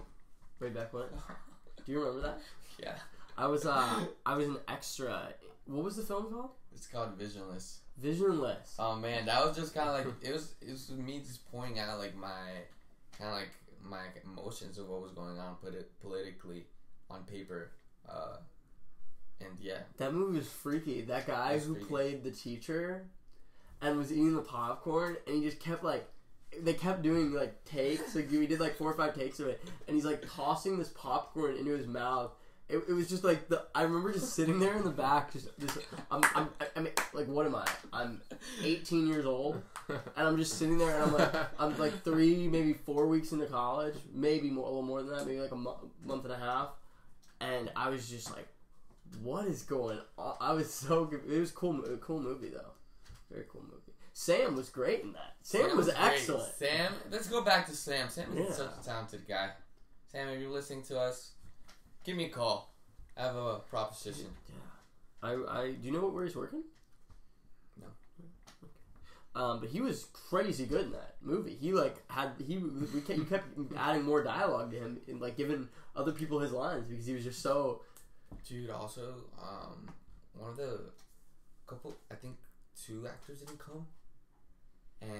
way back when. Do you remember that? yeah, I was, uh, I was an extra. What was the film called? it's called Visionless. Visionless. Oh man, that was just kind of like it was. It was me just pointing out like my kind of like my emotions of what was going on politi- politically on paper. Uh, and yeah, That movie was freaky. That guy who freaky. played the teacher and was eating the popcorn, and he just kept like, they kept doing like takes. Like we did like four or five takes of it, and he's like tossing this popcorn into his mouth. It, it was just like the. I remember just sitting there in the back, just this. I'm, I'm, I mean, like, what am I? I'm 18 years old, and I'm just sitting there, and I'm like, I'm like three, maybe four weeks into college, maybe more, a little more than that, maybe like a mo- month and a half, and I was just like, what is going on? I was so. It was cool, cool movie though, very cool movie. Sam was great in that. Sam, was, great. excellent. Sam, let's go back to Sam. Sam is Yeah. such a talented guy. Sam, if you're listening to us, give me a call. I have a proposition. Yeah, I, I do you know where he's working? No. Um, but he was crazy good in that movie. He like had he we kept, you kept adding more dialogue to him and like giving other people his lines because he was just so Dude, also, um, one of the couple, I think two actors didn't come. And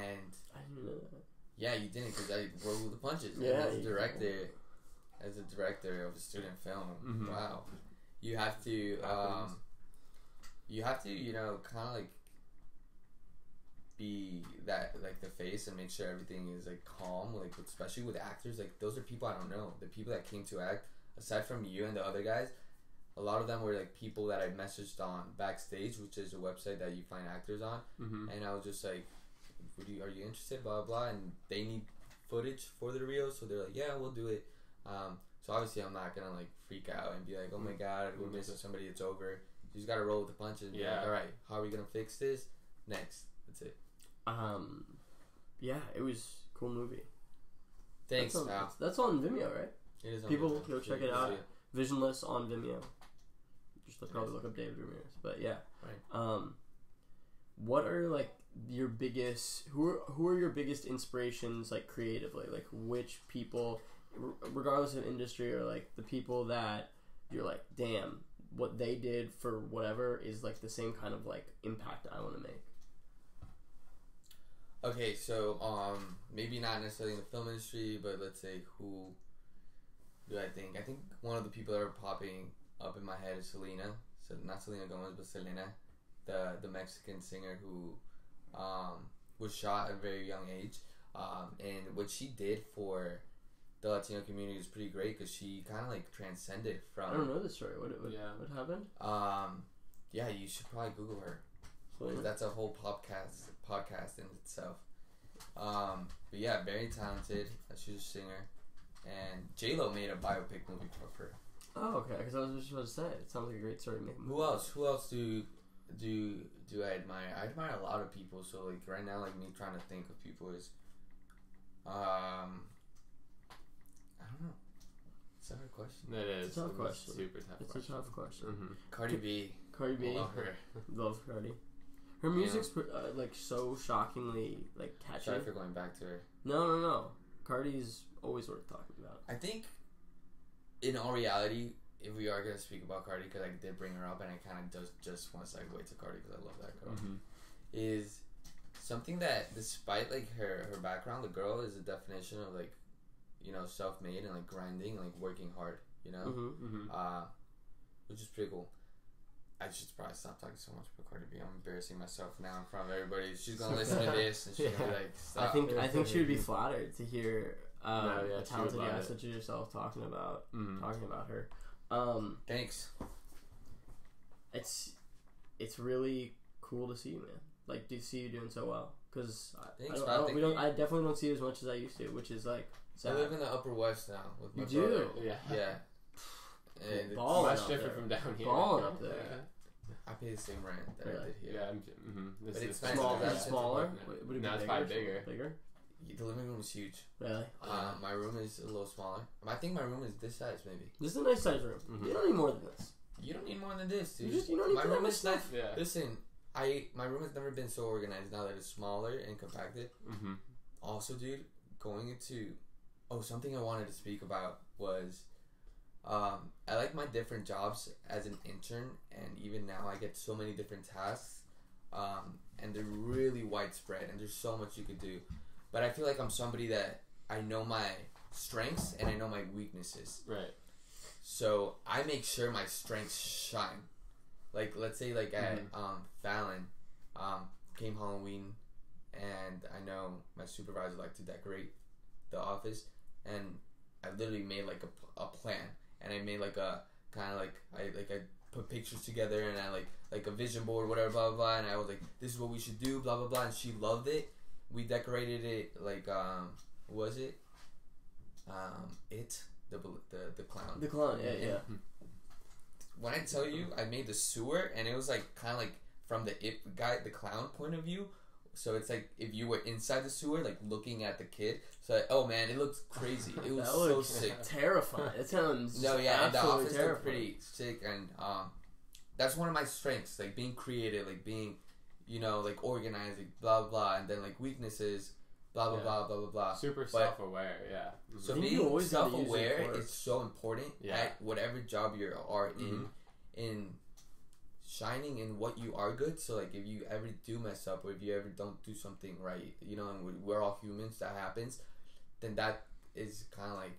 I didn't know that. yeah, you didn't because I rolled the punches. Yeah, and as a director, as a director of a student film, Mhm. wow, you have to, um, you have to, you know, kind of like be that like the face and make sure everything is like calm. Like especially with actors, like those are people I don't know. The people that came to act, aside from you and the other guys, a lot of them were like people that I messaged on backstage, which is a website that you find actors on hmm and I was just like, Would you, "Are you interested?" Blah blah, and they need footage for the reel, so they're like, "Yeah, we'll do it." Um, so obviously, I'm not gonna like freak out and be like, "Oh my god, we're Mm. missing somebody. It's over." You just gotta roll with the punches. Yeah. Like, All right. How are we gonna fix this? Next. That's it. Um, yeah, it was a cool movie. Thanks, that's on, pal. that's, on Vimeo, right? It is on people Vimeo. go check it out. see Visionless on Vimeo. Just look, probably look up David Ramirez, but yeah. Right. Um, what are like your biggest? Who are who are your biggest inspirations like creatively? Like which people, regardless of industry, or like the people that you're like, damn, what they did for whatever is like the same kind of like impact I want to make. Okay, so um, maybe not necessarily in the film industry, but let's say who do I think? I think one of the people that are popping up in my head is Selena. So not Selena Gomez, but Selena, the the Mexican singer who um, was shot at a very young age. Um, and what she did for the Latino community is pretty great because she kind of like transcended from. I don't know the story. What what, Yeah. what happened? Um, yeah, you should probably Google her. Selena? That's a whole podcast podcast in itself. Um, but yeah, very talented. Uh, She's a singer, and J Lo made a biopic movie of her. Oh, okay. Because I was just about to say it sounds like a great story. to make a Who else? Who else do do do I admire? I admire a lot of people. So like right now, like me trying to think of people is, um, I don't know. It's a hard question. It is. It's a tough question. Super tough It's question. a tough question. Mm-hmm. Cardi B. Cardi B, Love her. love Cardi. Her music's pr- uh, like so shockingly like catchy. Sorry for going back to her. No, no, no. Cardi's always worth talking about. I think, in all reality, if we are gonna speak about Cardi, because I did bring her up, and I kind of just just want to segue to Cardi because I love that girl. Mm-hmm. is something that despite like her her background the girl is a definition of like you know self-made and like grinding like working hard you know Mm-hmm. Mm-hmm. uh which is pretty cool I should probably stop talking so much about Cardi B. I'm embarrassing myself now in front of everybody. She's gonna listen to this and she's gonna be like, I think I think she would be flattered to hear um, No, yeah, a talented would love guy such as yourself talking about Mm-hmm. talking about her. Um, Thanks. it's it's really cool to see you, man. Like to see you doing so well. Because I, I, don't. I, don't, we don't. I definitely don't see you as much as I used to, which is like I live in the Upper West now with my You do? Yeah. Yeah. And it's- Ball. Balling Much up different there. from down here. Balling up there. I pay the same rent that I Really? did here. Yeah. I'm, mm-hmm. This But is it's nice Small, because that's- smaller? it's Would, would it be Now it's bigger? probably bigger. Bigger? The living room is huge. Really? Uh, my room is a little smaller. I think my room is this size, maybe. This is a nice size room. Mhm. You don't need more than this. You don't need more than this, You dude. just you don't need my that room much is not. stuff. Yeah. Listen, I my room has never been so organized. Now that it's smaller and compacted. Mm-hmm. Also, dude, going into oh something I wanted to speak about was um, I like my different jobs as an intern, and even now I get so many different tasks, um, and they're really widespread, and there's so much you could do. But I feel like I'm somebody that I know my strengths and I know my weaknesses. Right. So I make sure my strengths shine. Like let's say like at um, Fallon, um, came Halloween, and I know my supervisor liked to decorate the office, and I literally made like a, a plan, and I made like a kind of like I like I put pictures together, and I like like a vision board, whatever, blah blah blah, and I was like, this is what we should do, blah blah blah, and she loved it. We decorated it like um, was it? Um, it the the the clown The clown, yeah, yeah. when I tell you I made the sewer and it was like kind of like from the it guy the clown point of view. So it's like if you were inside the sewer, like looking at the kid. So like, oh man, it looks crazy. It was That so looks sick. Terrifying. It sounds No, yeah, and the office terrifying. looked pretty sick, and um, that's one of my strengths, like being creative, like being, you know, like organized, like blah blah, blah and then like weaknesses, blah blah Yeah. blah blah blah blah. Super But- self-aware. Yeah. So I think you being always gotta use it self-aware is so important Yeah. at whatever job you are in, Mhm. in shining in what you are good. So like if you ever do mess up or if you ever don't do something right, you know, and we- we're all humans, that happens. Then that is kind of like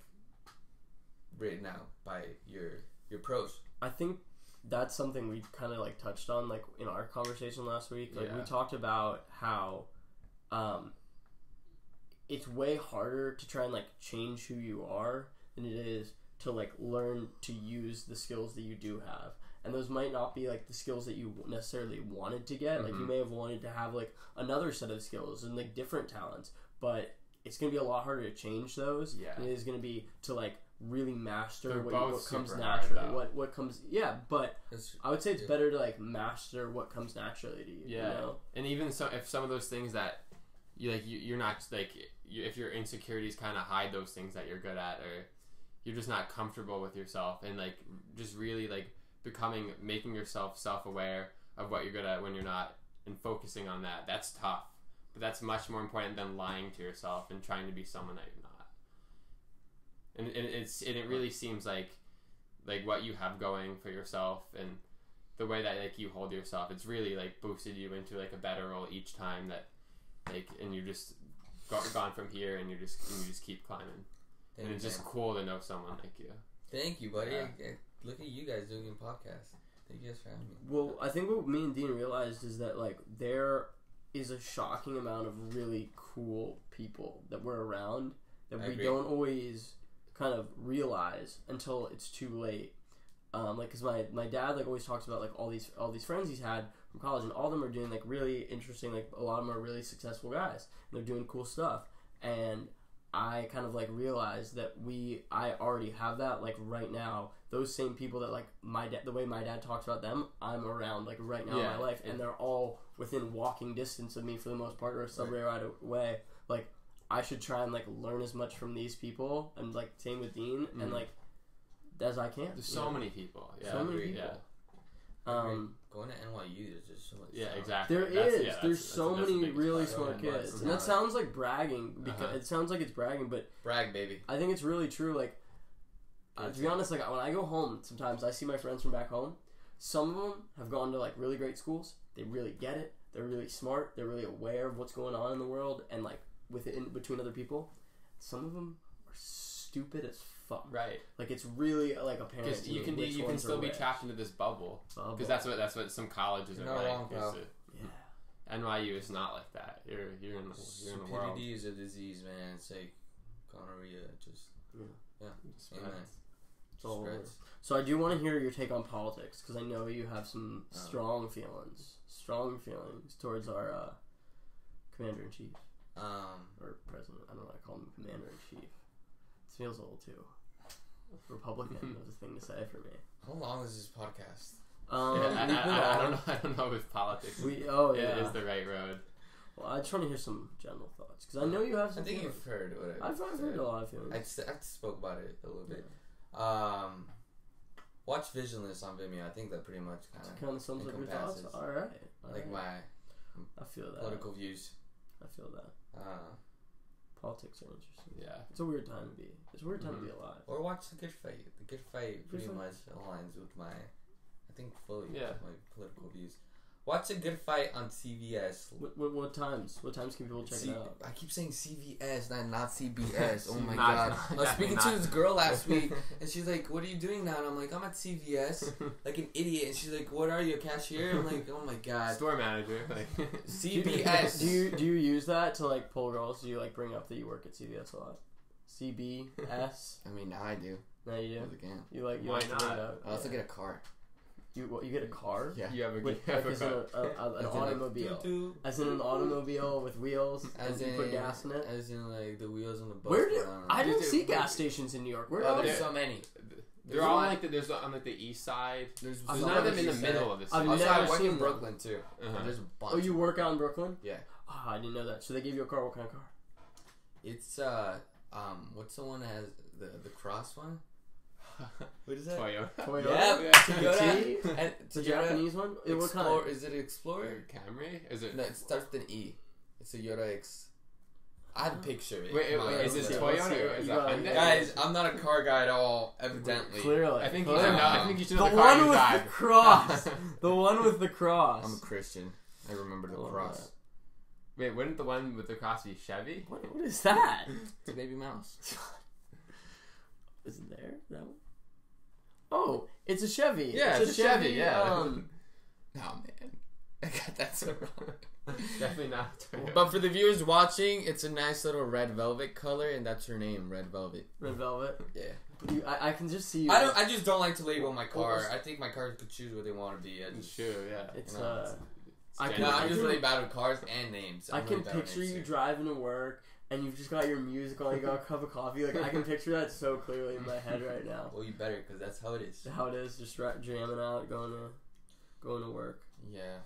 written out by your your pros. I think that's something we kind of like touched on like in our conversation last week. Like we talked about how um it's way harder to try and like change who you are than it is to like learn to use the skills that you do have. And those might not be like the skills that you necessarily wanted to get. Like you Mhm. may have wanted to have like another set of skills and like different talents, but it's gonna be a lot harder to change those. Yeah. it is gonna be to like really master They're what, both what comes hard, naturally. what what comes yeah, but It's, I would say it's Yeah. better to like master what comes naturally to you. Yeah. You know? and even so, if some of those things that you like, you, you're not like, you, if your insecurities kind of hide those things that you're good at, or you're just not comfortable with yourself, and like just really like becoming, making yourself self-aware of what you're good at when you're not, and focusing on that. That's tough, but that's much more important than lying to yourself and trying to be someone that you're not. And, and it's and it really seems like like what you have going for yourself and the way that like you hold yourself it's really like boosted you into like a better role each time that like and you're just go, gone from here and you're just and you just keep climbing Thank and it's just cool to know someone like you Thank you, buddy. Yeah. Look at you guys doing a podcast. Thank you guys for having me. Well, I think what me and Dean realized is that like there is a shocking amount of really cool people that we're around that I we agree. don't always kind of realize until it's too late. Um, like, cause my, my dad like always talks about like all these all these friends he's had from college, and all of them are doing like really interesting. Like a lot of them are really successful guys. And they're doing cool stuff, and I kind of like realized that we I already have that like right now. Those same people that like my dad, the way my dad talks about them, I'm around like right now Yeah, in my life, yeah. and they're all within walking distance of me for the most part, or a subway ride away. Like I should try and like learn as much from these people, and like same with Dean, and Mhm. like as I can. there's so know? many people yeah So many people. yeah Um, Going to NYU, there's just so much. yeah stuff. exactly There That's- is. yeah, There's that's- so that's many biggest really smart kids, and that sounds like bragging because Uh-huh. it sounds like it's bragging, but Brag, baby. I think it's really true. Like, uh, to be honest, like when I go home, sometimes I see my friends from back home. Some of them have gone to like really great schools. They really get it. They're really smart. They're really aware of what's going on in the world and like within between other people. Some of them are stupid as fuck. right Like it's really like apparent. because you can be, which you can still be which. trapped into this bubble Bubble. because that's what that's what some colleges You're are like wrong, is yeah. NYU is not like that. You're you're in the you're in the world. Stupidity is a disease, man. It's like gonorrhea. Just Spreads. Amen. It's all over. spreads. So I do want to hear your take on politics because I know you have some Oh. strong feelings, strong feelings towards our uh, commander in chief Um, or president. I don't know. I call him commander in chief. It feels a little too Republican of a thing to say for me. how long is this podcast? Um, Yeah, I, I, I, I don't know. I don't know with politics. We oh yeah. is the right road. well, I just want to hear some general thoughts because I know you have I some. think feelings. you've heard what I I've, I've heard a lot of feelings. I, s- I spoke about it a little bit. Um, watch Visionless on Vimeo. I think that pretty much kind of kind of sums up your thoughts. All right. all like right. my I feel that. political views. I feel that. Uh, Politics are interesting. Yeah. It's a weird time to be. It's a weird time to be mm-hmm. alive. or watch The Good Fight. The Good Fight pretty much aligns with my, I think fully Yeah. with my political views. Watch A Good Fight on CBS. What, what, what times? What times can people check C- it out? I keep saying CVS, not not CBS. oh my Not- god! not- I was speaking to this girl last week, and she's like, "What are you doing now?" And I'm like, "I'm at CVS, like an idiot." And she's like, "What are you, a cashier?" I'm like, "Oh my god." Store manager. Like CBS. Do you do you use that to like pull girls? Do you like bring up that you work at CVS a lot? CBS? I mean, now I do. no, you do. Again, You like you Why like to bring not? it up. I also Yeah. get a car. You what, you get a car? Yeah. You have a, With, you have like, as in a, a, a, an As in a automobile. doo-doo. As in an automobile with wheels. As and in, you put gas in it. As in, like the wheels on the bus. Where do go down. I didn't Dude, see gas stations in New York? Where Oh, are there's they? so many. They're There's all one- like the, there's on like the east side. There's, I've There's none of them in the middle side. of the I've city. Also, never I work seen in. Brooklyn too. Uh-huh. There's a bunch. Oh, you work out in Brooklyn? Yeah. Oh, I didn't know that. So they gave you a car. What kind of car? It's uh um what's the one that has the the cross one? What is that? Toyota. Toyota. Yeah, Toyota. T? And The Japanese one? Eh, what kind? Explorer, is it Explorer? Camry? Is it? No, it starts with an E. It's a Toyota X. I have a picture of it. Wait, Come wait, on, is let's it Toyota see or it. is You Hyundai? Guys, I'm not a car guy at all. Evidently, Clearly. I think you Clearly. should know. I think you should The know the, car one with drive. the cross. the one with the cross. I'm a Christian. I remember the I love cross. Wait, wouldn't the one with the cross be Chevy? What, what is that? It's a baby mouse. is it there? That one? Oh, it's a Chevy. Yeah, it's, it's a Chevy, yeah. Um, No man, I got that so wrong. Definitely not. Toyota. But for the viewers watching, it's a nice little red velvet color, and that's her name, Red Velvet. red velvet. Yeah. You, I, I can just see you. I don't. I just don't like to label my car. Well, I think my cars could choose what they want to be. I just, Sure, yeah. it's you know, uh. It's I no, can- gender. I'm just can- really bad with cars and names. I I'm can really picture you too. driving to work and you've just got your music on. You got a cup of coffee. Like I can picture that so clearly in my head right now. Well, you better, cause that's how it is. How it is, just ra- jamming out, going to, going to work. Yeah.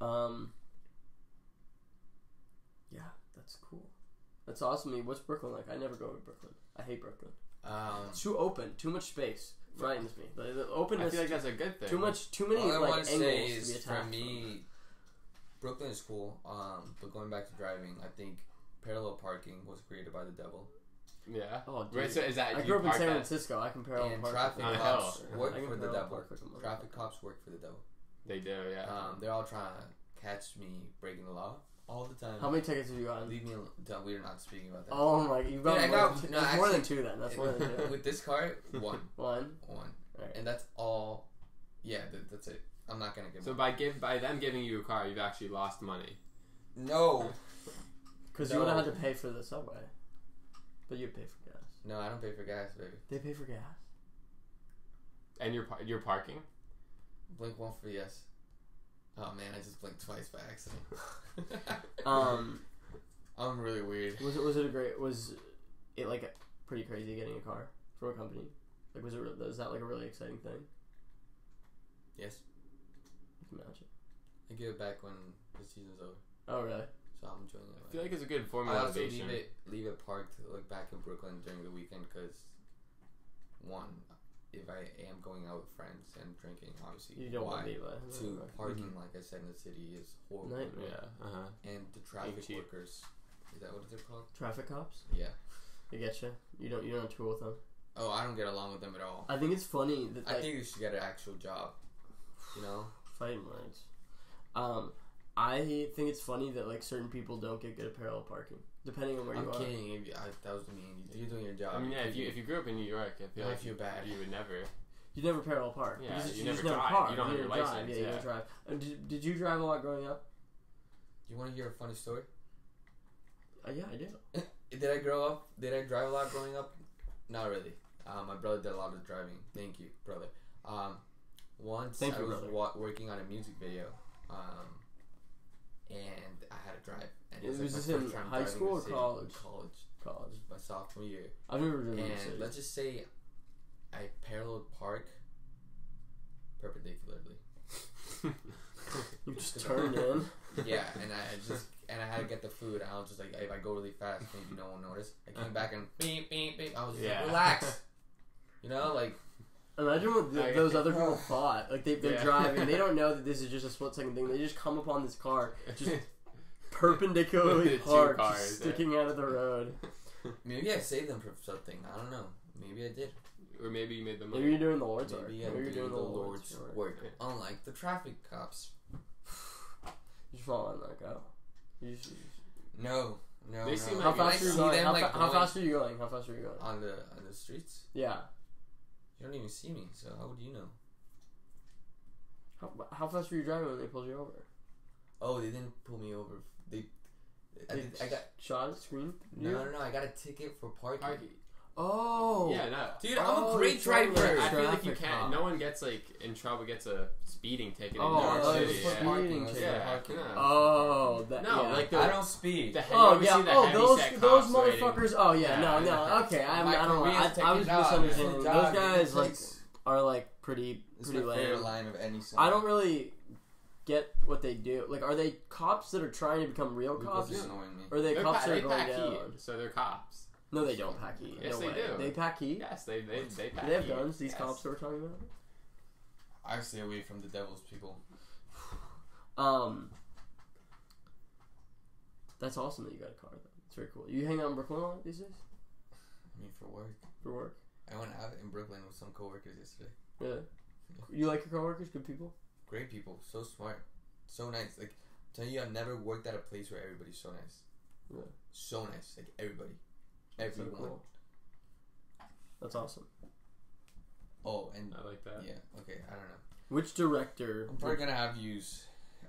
Um. Yeah, that's cool. That's awesome. Me, what's Brooklyn like? I never go to Brooklyn. I hate Brooklyn. Um, too open. Too much space frightens me. The, the I feel like that's a good thing. too much. Too many all I like want to angles say to be is, attacked. for from. me, Brooklyn is cool. Um, but going back to driving, I think parallel parking was created by the devil. Yeah. Oh, dude. Right. So is that I you grew up in park San at- Francisco. I can parallel and park traffic on a cops hill. work I can for the parallel devil. park like a. Traffic cops work for the devil. They do. Yeah. Um, they're all trying to catch me breaking the law all the time. How many tickets have you gotten? Leave me. alone. Don't- We're not speaking about that. Oh my! You've got, Dude, I more, got- than, no, that's more than two. Then that's more than two. With this car, one, One. one, Right. and that's all. Yeah, th- that's it. I'm not gonna give. so by give by them giving you a car, you've actually lost money. no, Because you No. would have had to pay for the subway, but you'd pay for gas. no, I don't pay for gas, baby. They pay for gas. And you're par- you're parking. Blink one for yes. Oh man, I just blinked twice by accident. Um, I'm really weird. was it was it a great? Was it like pretty crazy getting a car from a company? Like, was it? re- Was that like a really exciting thing? Yes, I can imagine. I give it back when the season's over, Oh really? So I'm enjoying it. I feel like it's a good form I of also motivation. leave it leave it parked like back in Brooklyn during the weekend because one, if I am going out with friends and drinking, obviously You don't want to be like two parking like I said in the city is horrible, Nightmare. Yeah. Uh huh. and the traffic cheap. workers. Is that what they're called? Traffic cops. Yeah. They get you. You don't. You don't tour with them. Oh, I don't get along with them at all. I think it's funny that I like, think you should get an actual job. You know. fighting words. Um, I think it's funny that like certain people don't get good at parallel parking, depending on where I'm you are. kidding. If you, I, that was me. You're doing your job. I mean, yeah. If you if you grew up in New York, I feel I like feel bad. you would never. You never parallel park. Yeah, because you just never never drive. park. You don't have never your drive. license, Yeah, you yeah. don't drive. Uh, did, did you drive a lot growing up? Do you want to hear a funny story? Uh, yeah, I did. Did I grow up? Did I drive a lot growing up? Not really. Um, my brother did a lot of driving. Thank you, brother. Um, once Thank I you, was wa- working on a music video, um, and I had to drive. And it Was like this in high school or college? College. College. My sophomore year. I've never driven And city. let's just say I parallel park perpendicularly. You just turned in. yeah, and I just and I had to get the food. And I was just like, if I go really fast, maybe no one noticed. I came back and beep beep beep. I was just Yeah. like, relax. You know, like Imagine what th- I- those other people thought. Like they, they're Yeah. driving, they don't know that this is just a split second thing. They just come upon this car just perpendicularly Two parked, cars, just yeah. sticking out of the road. maybe I saved them for something. I don't know. Maybe I did. or maybe you made them. Maybe you're doing the Lord's work. Maybe Maybe you're did doing the the Lord's Lord's work. Unlike the traffic cops. You just fall on that go. You just, you just- No, no. They no. seem how like When I fast are you going? How, like, fa- how fast are you going? How fast are you going? on the on the streets? Yeah. You don't even see me, so how would you know? How, how fast were you driving when they pulled you over? Oh, they didn't pull me over. They, I, did, I got shot, screened no, no, no. I got a ticket for parking. Parking. Oh. Yeah, no. Dude, I'm Oh, a great driver. to- I feel like you Traffic can't. No one gets like in trouble. Gets a speeding ticket in Oh, New York oh, City. it's yeah. parking. speeding I was ticket. for Yeah, parking. no. Oh, that, No, yeah. like I don't speed. the Oh you yeah! see the Oh, heavy those set those cops waiting. motherfuckers! Oh yeah, no, Yeah. no. Okay, I'm, My I don't know. I, take I your was job. misunderstanding. Your Those job, your guys like are like pretty It's pretty my favorite lame. line of any song. I don't really get what they do. Like, are they cops that are trying to become real Because cops, it's annoying me. or are they They're cops pa- that are they going pack down? heat, so they're cops. No, they don't pack heat. Yes, no they way. do. They pack heat. Yes, they they they pack Do they have heat. guns? These Yes. cops that we're talking about. I stay away from the devil's people. Um, that's awesome that you got a car. Though. It's very cool. You hang out in Brooklyn a lot these days I mean, for work. for work. I went out in Brooklyn with some coworkers yesterday. Really? You like your coworkers? Good people. Great people, so smart, so nice. Like, I'm telling you, I've never worked at a place where everybody's so nice. Yeah. So nice, like everybody, That's so everyone. cool. That's awesome. Oh, and I like that. yeah, okay, I don't know. Which director? I'm probably gonna have you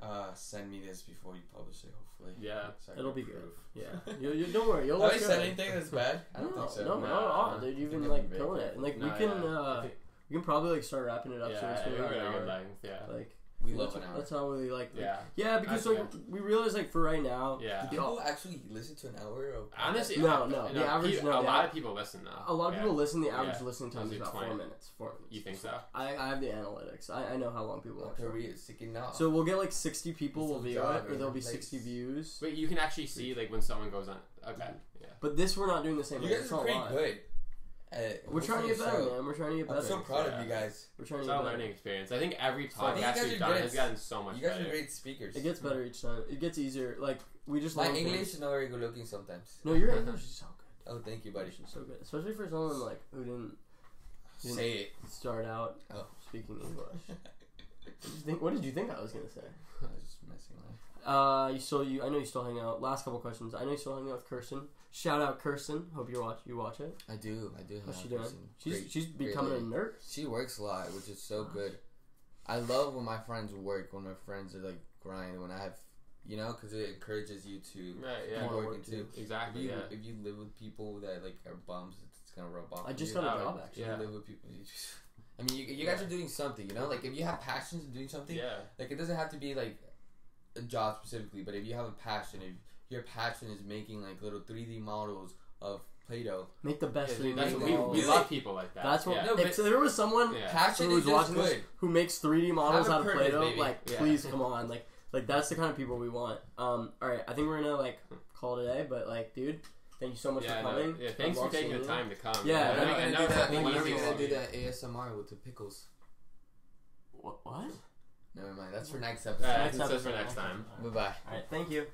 uh, send me this before you publish it. Hopefully, Yeah. So It'll can be good. Yeah. You, you, don't worry. You'll Have look I good. said anything that's bad? I don't no, think so. No, No, not at all, dude. You've been like killing it, and like No, we can, yeah. uh, we can probably like start wrapping it up yeah, soon. So we're we got at an a good hour. length. Yeah. Like We that's, love an hour. That's how we like. Yeah. Yeah, because That's like we realize like for right now. Yeah. Do people actually listen to an hour of? Honestly, No, I- no, the know, average- pe- no, a lot av- of people listen though. A lot of Yeah. people listen. The average Yeah. listening time is about 20. four minutes. Four minutes. You think so? I, I have the analytics. I, I know how long people watch. it. Korea is seeking out. So we'll get like sixty people It's will view it, or there'll be sixty views. Wait, you can actually see like when someone goes on. Okay. Mm-hmm. Yeah. But this we're not doing the same. you way. guys It's are not pretty good. At We're trying to get hosting a better, show. man. We're trying to get better. I'm so proud Yeah. of you guys. We're trying to It's get our better. learning experience. I think every I think you podcast guys we've done good. has gotten so much You guys better. are great speakers. It gets better each time. It gets easier. Like we just My English things. is not very good looking sometimes. No, your English is so good. Oh, thank you, buddy. She's so good, especially for someone like who didn't didn't Say it. start out Oh. speaking English. What did you think? What did you think I was gonna say? I was just messing around. Uh, you still you? I know you still hang out. Last couple questions. I know you still hang out with Kirsten. Shout out Kirsten. Hope you watch. You watch it. I do. I do. How's have she doing? Kristen. She's Great. she's becoming a lady. nurse. She works a lot, which is so good. I love when my friends work. When my friends are like grind. When I have, you know, because it encourages you to Right. keep Yeah. More work working too. If Exactly. you Yeah. if you live with people that like are bums, it's, it's gonna rub off. I on just you. got a Oh, job actually. Yeah. you live with people. You just, I mean, you, you guys Yeah. are doing something, you know. Like if you have passions in doing something, Yeah. like it doesn't have to be like a job specifically, but if you have a passion, if your passion is making like little three D models of Play-Doh, Make the best Yeah, thing. that's what we, we love people like that. That's what. Yeah. No, if but- there was someone Yeah. passion who's is just watching this who makes 3D models out of Play-Doh, baby. like Yeah. please come on, like like that's the kind of people we want. Um, all right, I think we're gonna like call today, but like, dude, thank you so much Yeah, for no, coming. yeah, thanks for taking the you. time to come. Yeah, I when know- are we I gonna know do it's that? been When are easy we for gonna do you. that ASMR with the pickles? What? what? Never mind. That's for next episode. Alright, Next that's for episode, next time. Bye bye. All right, thank you.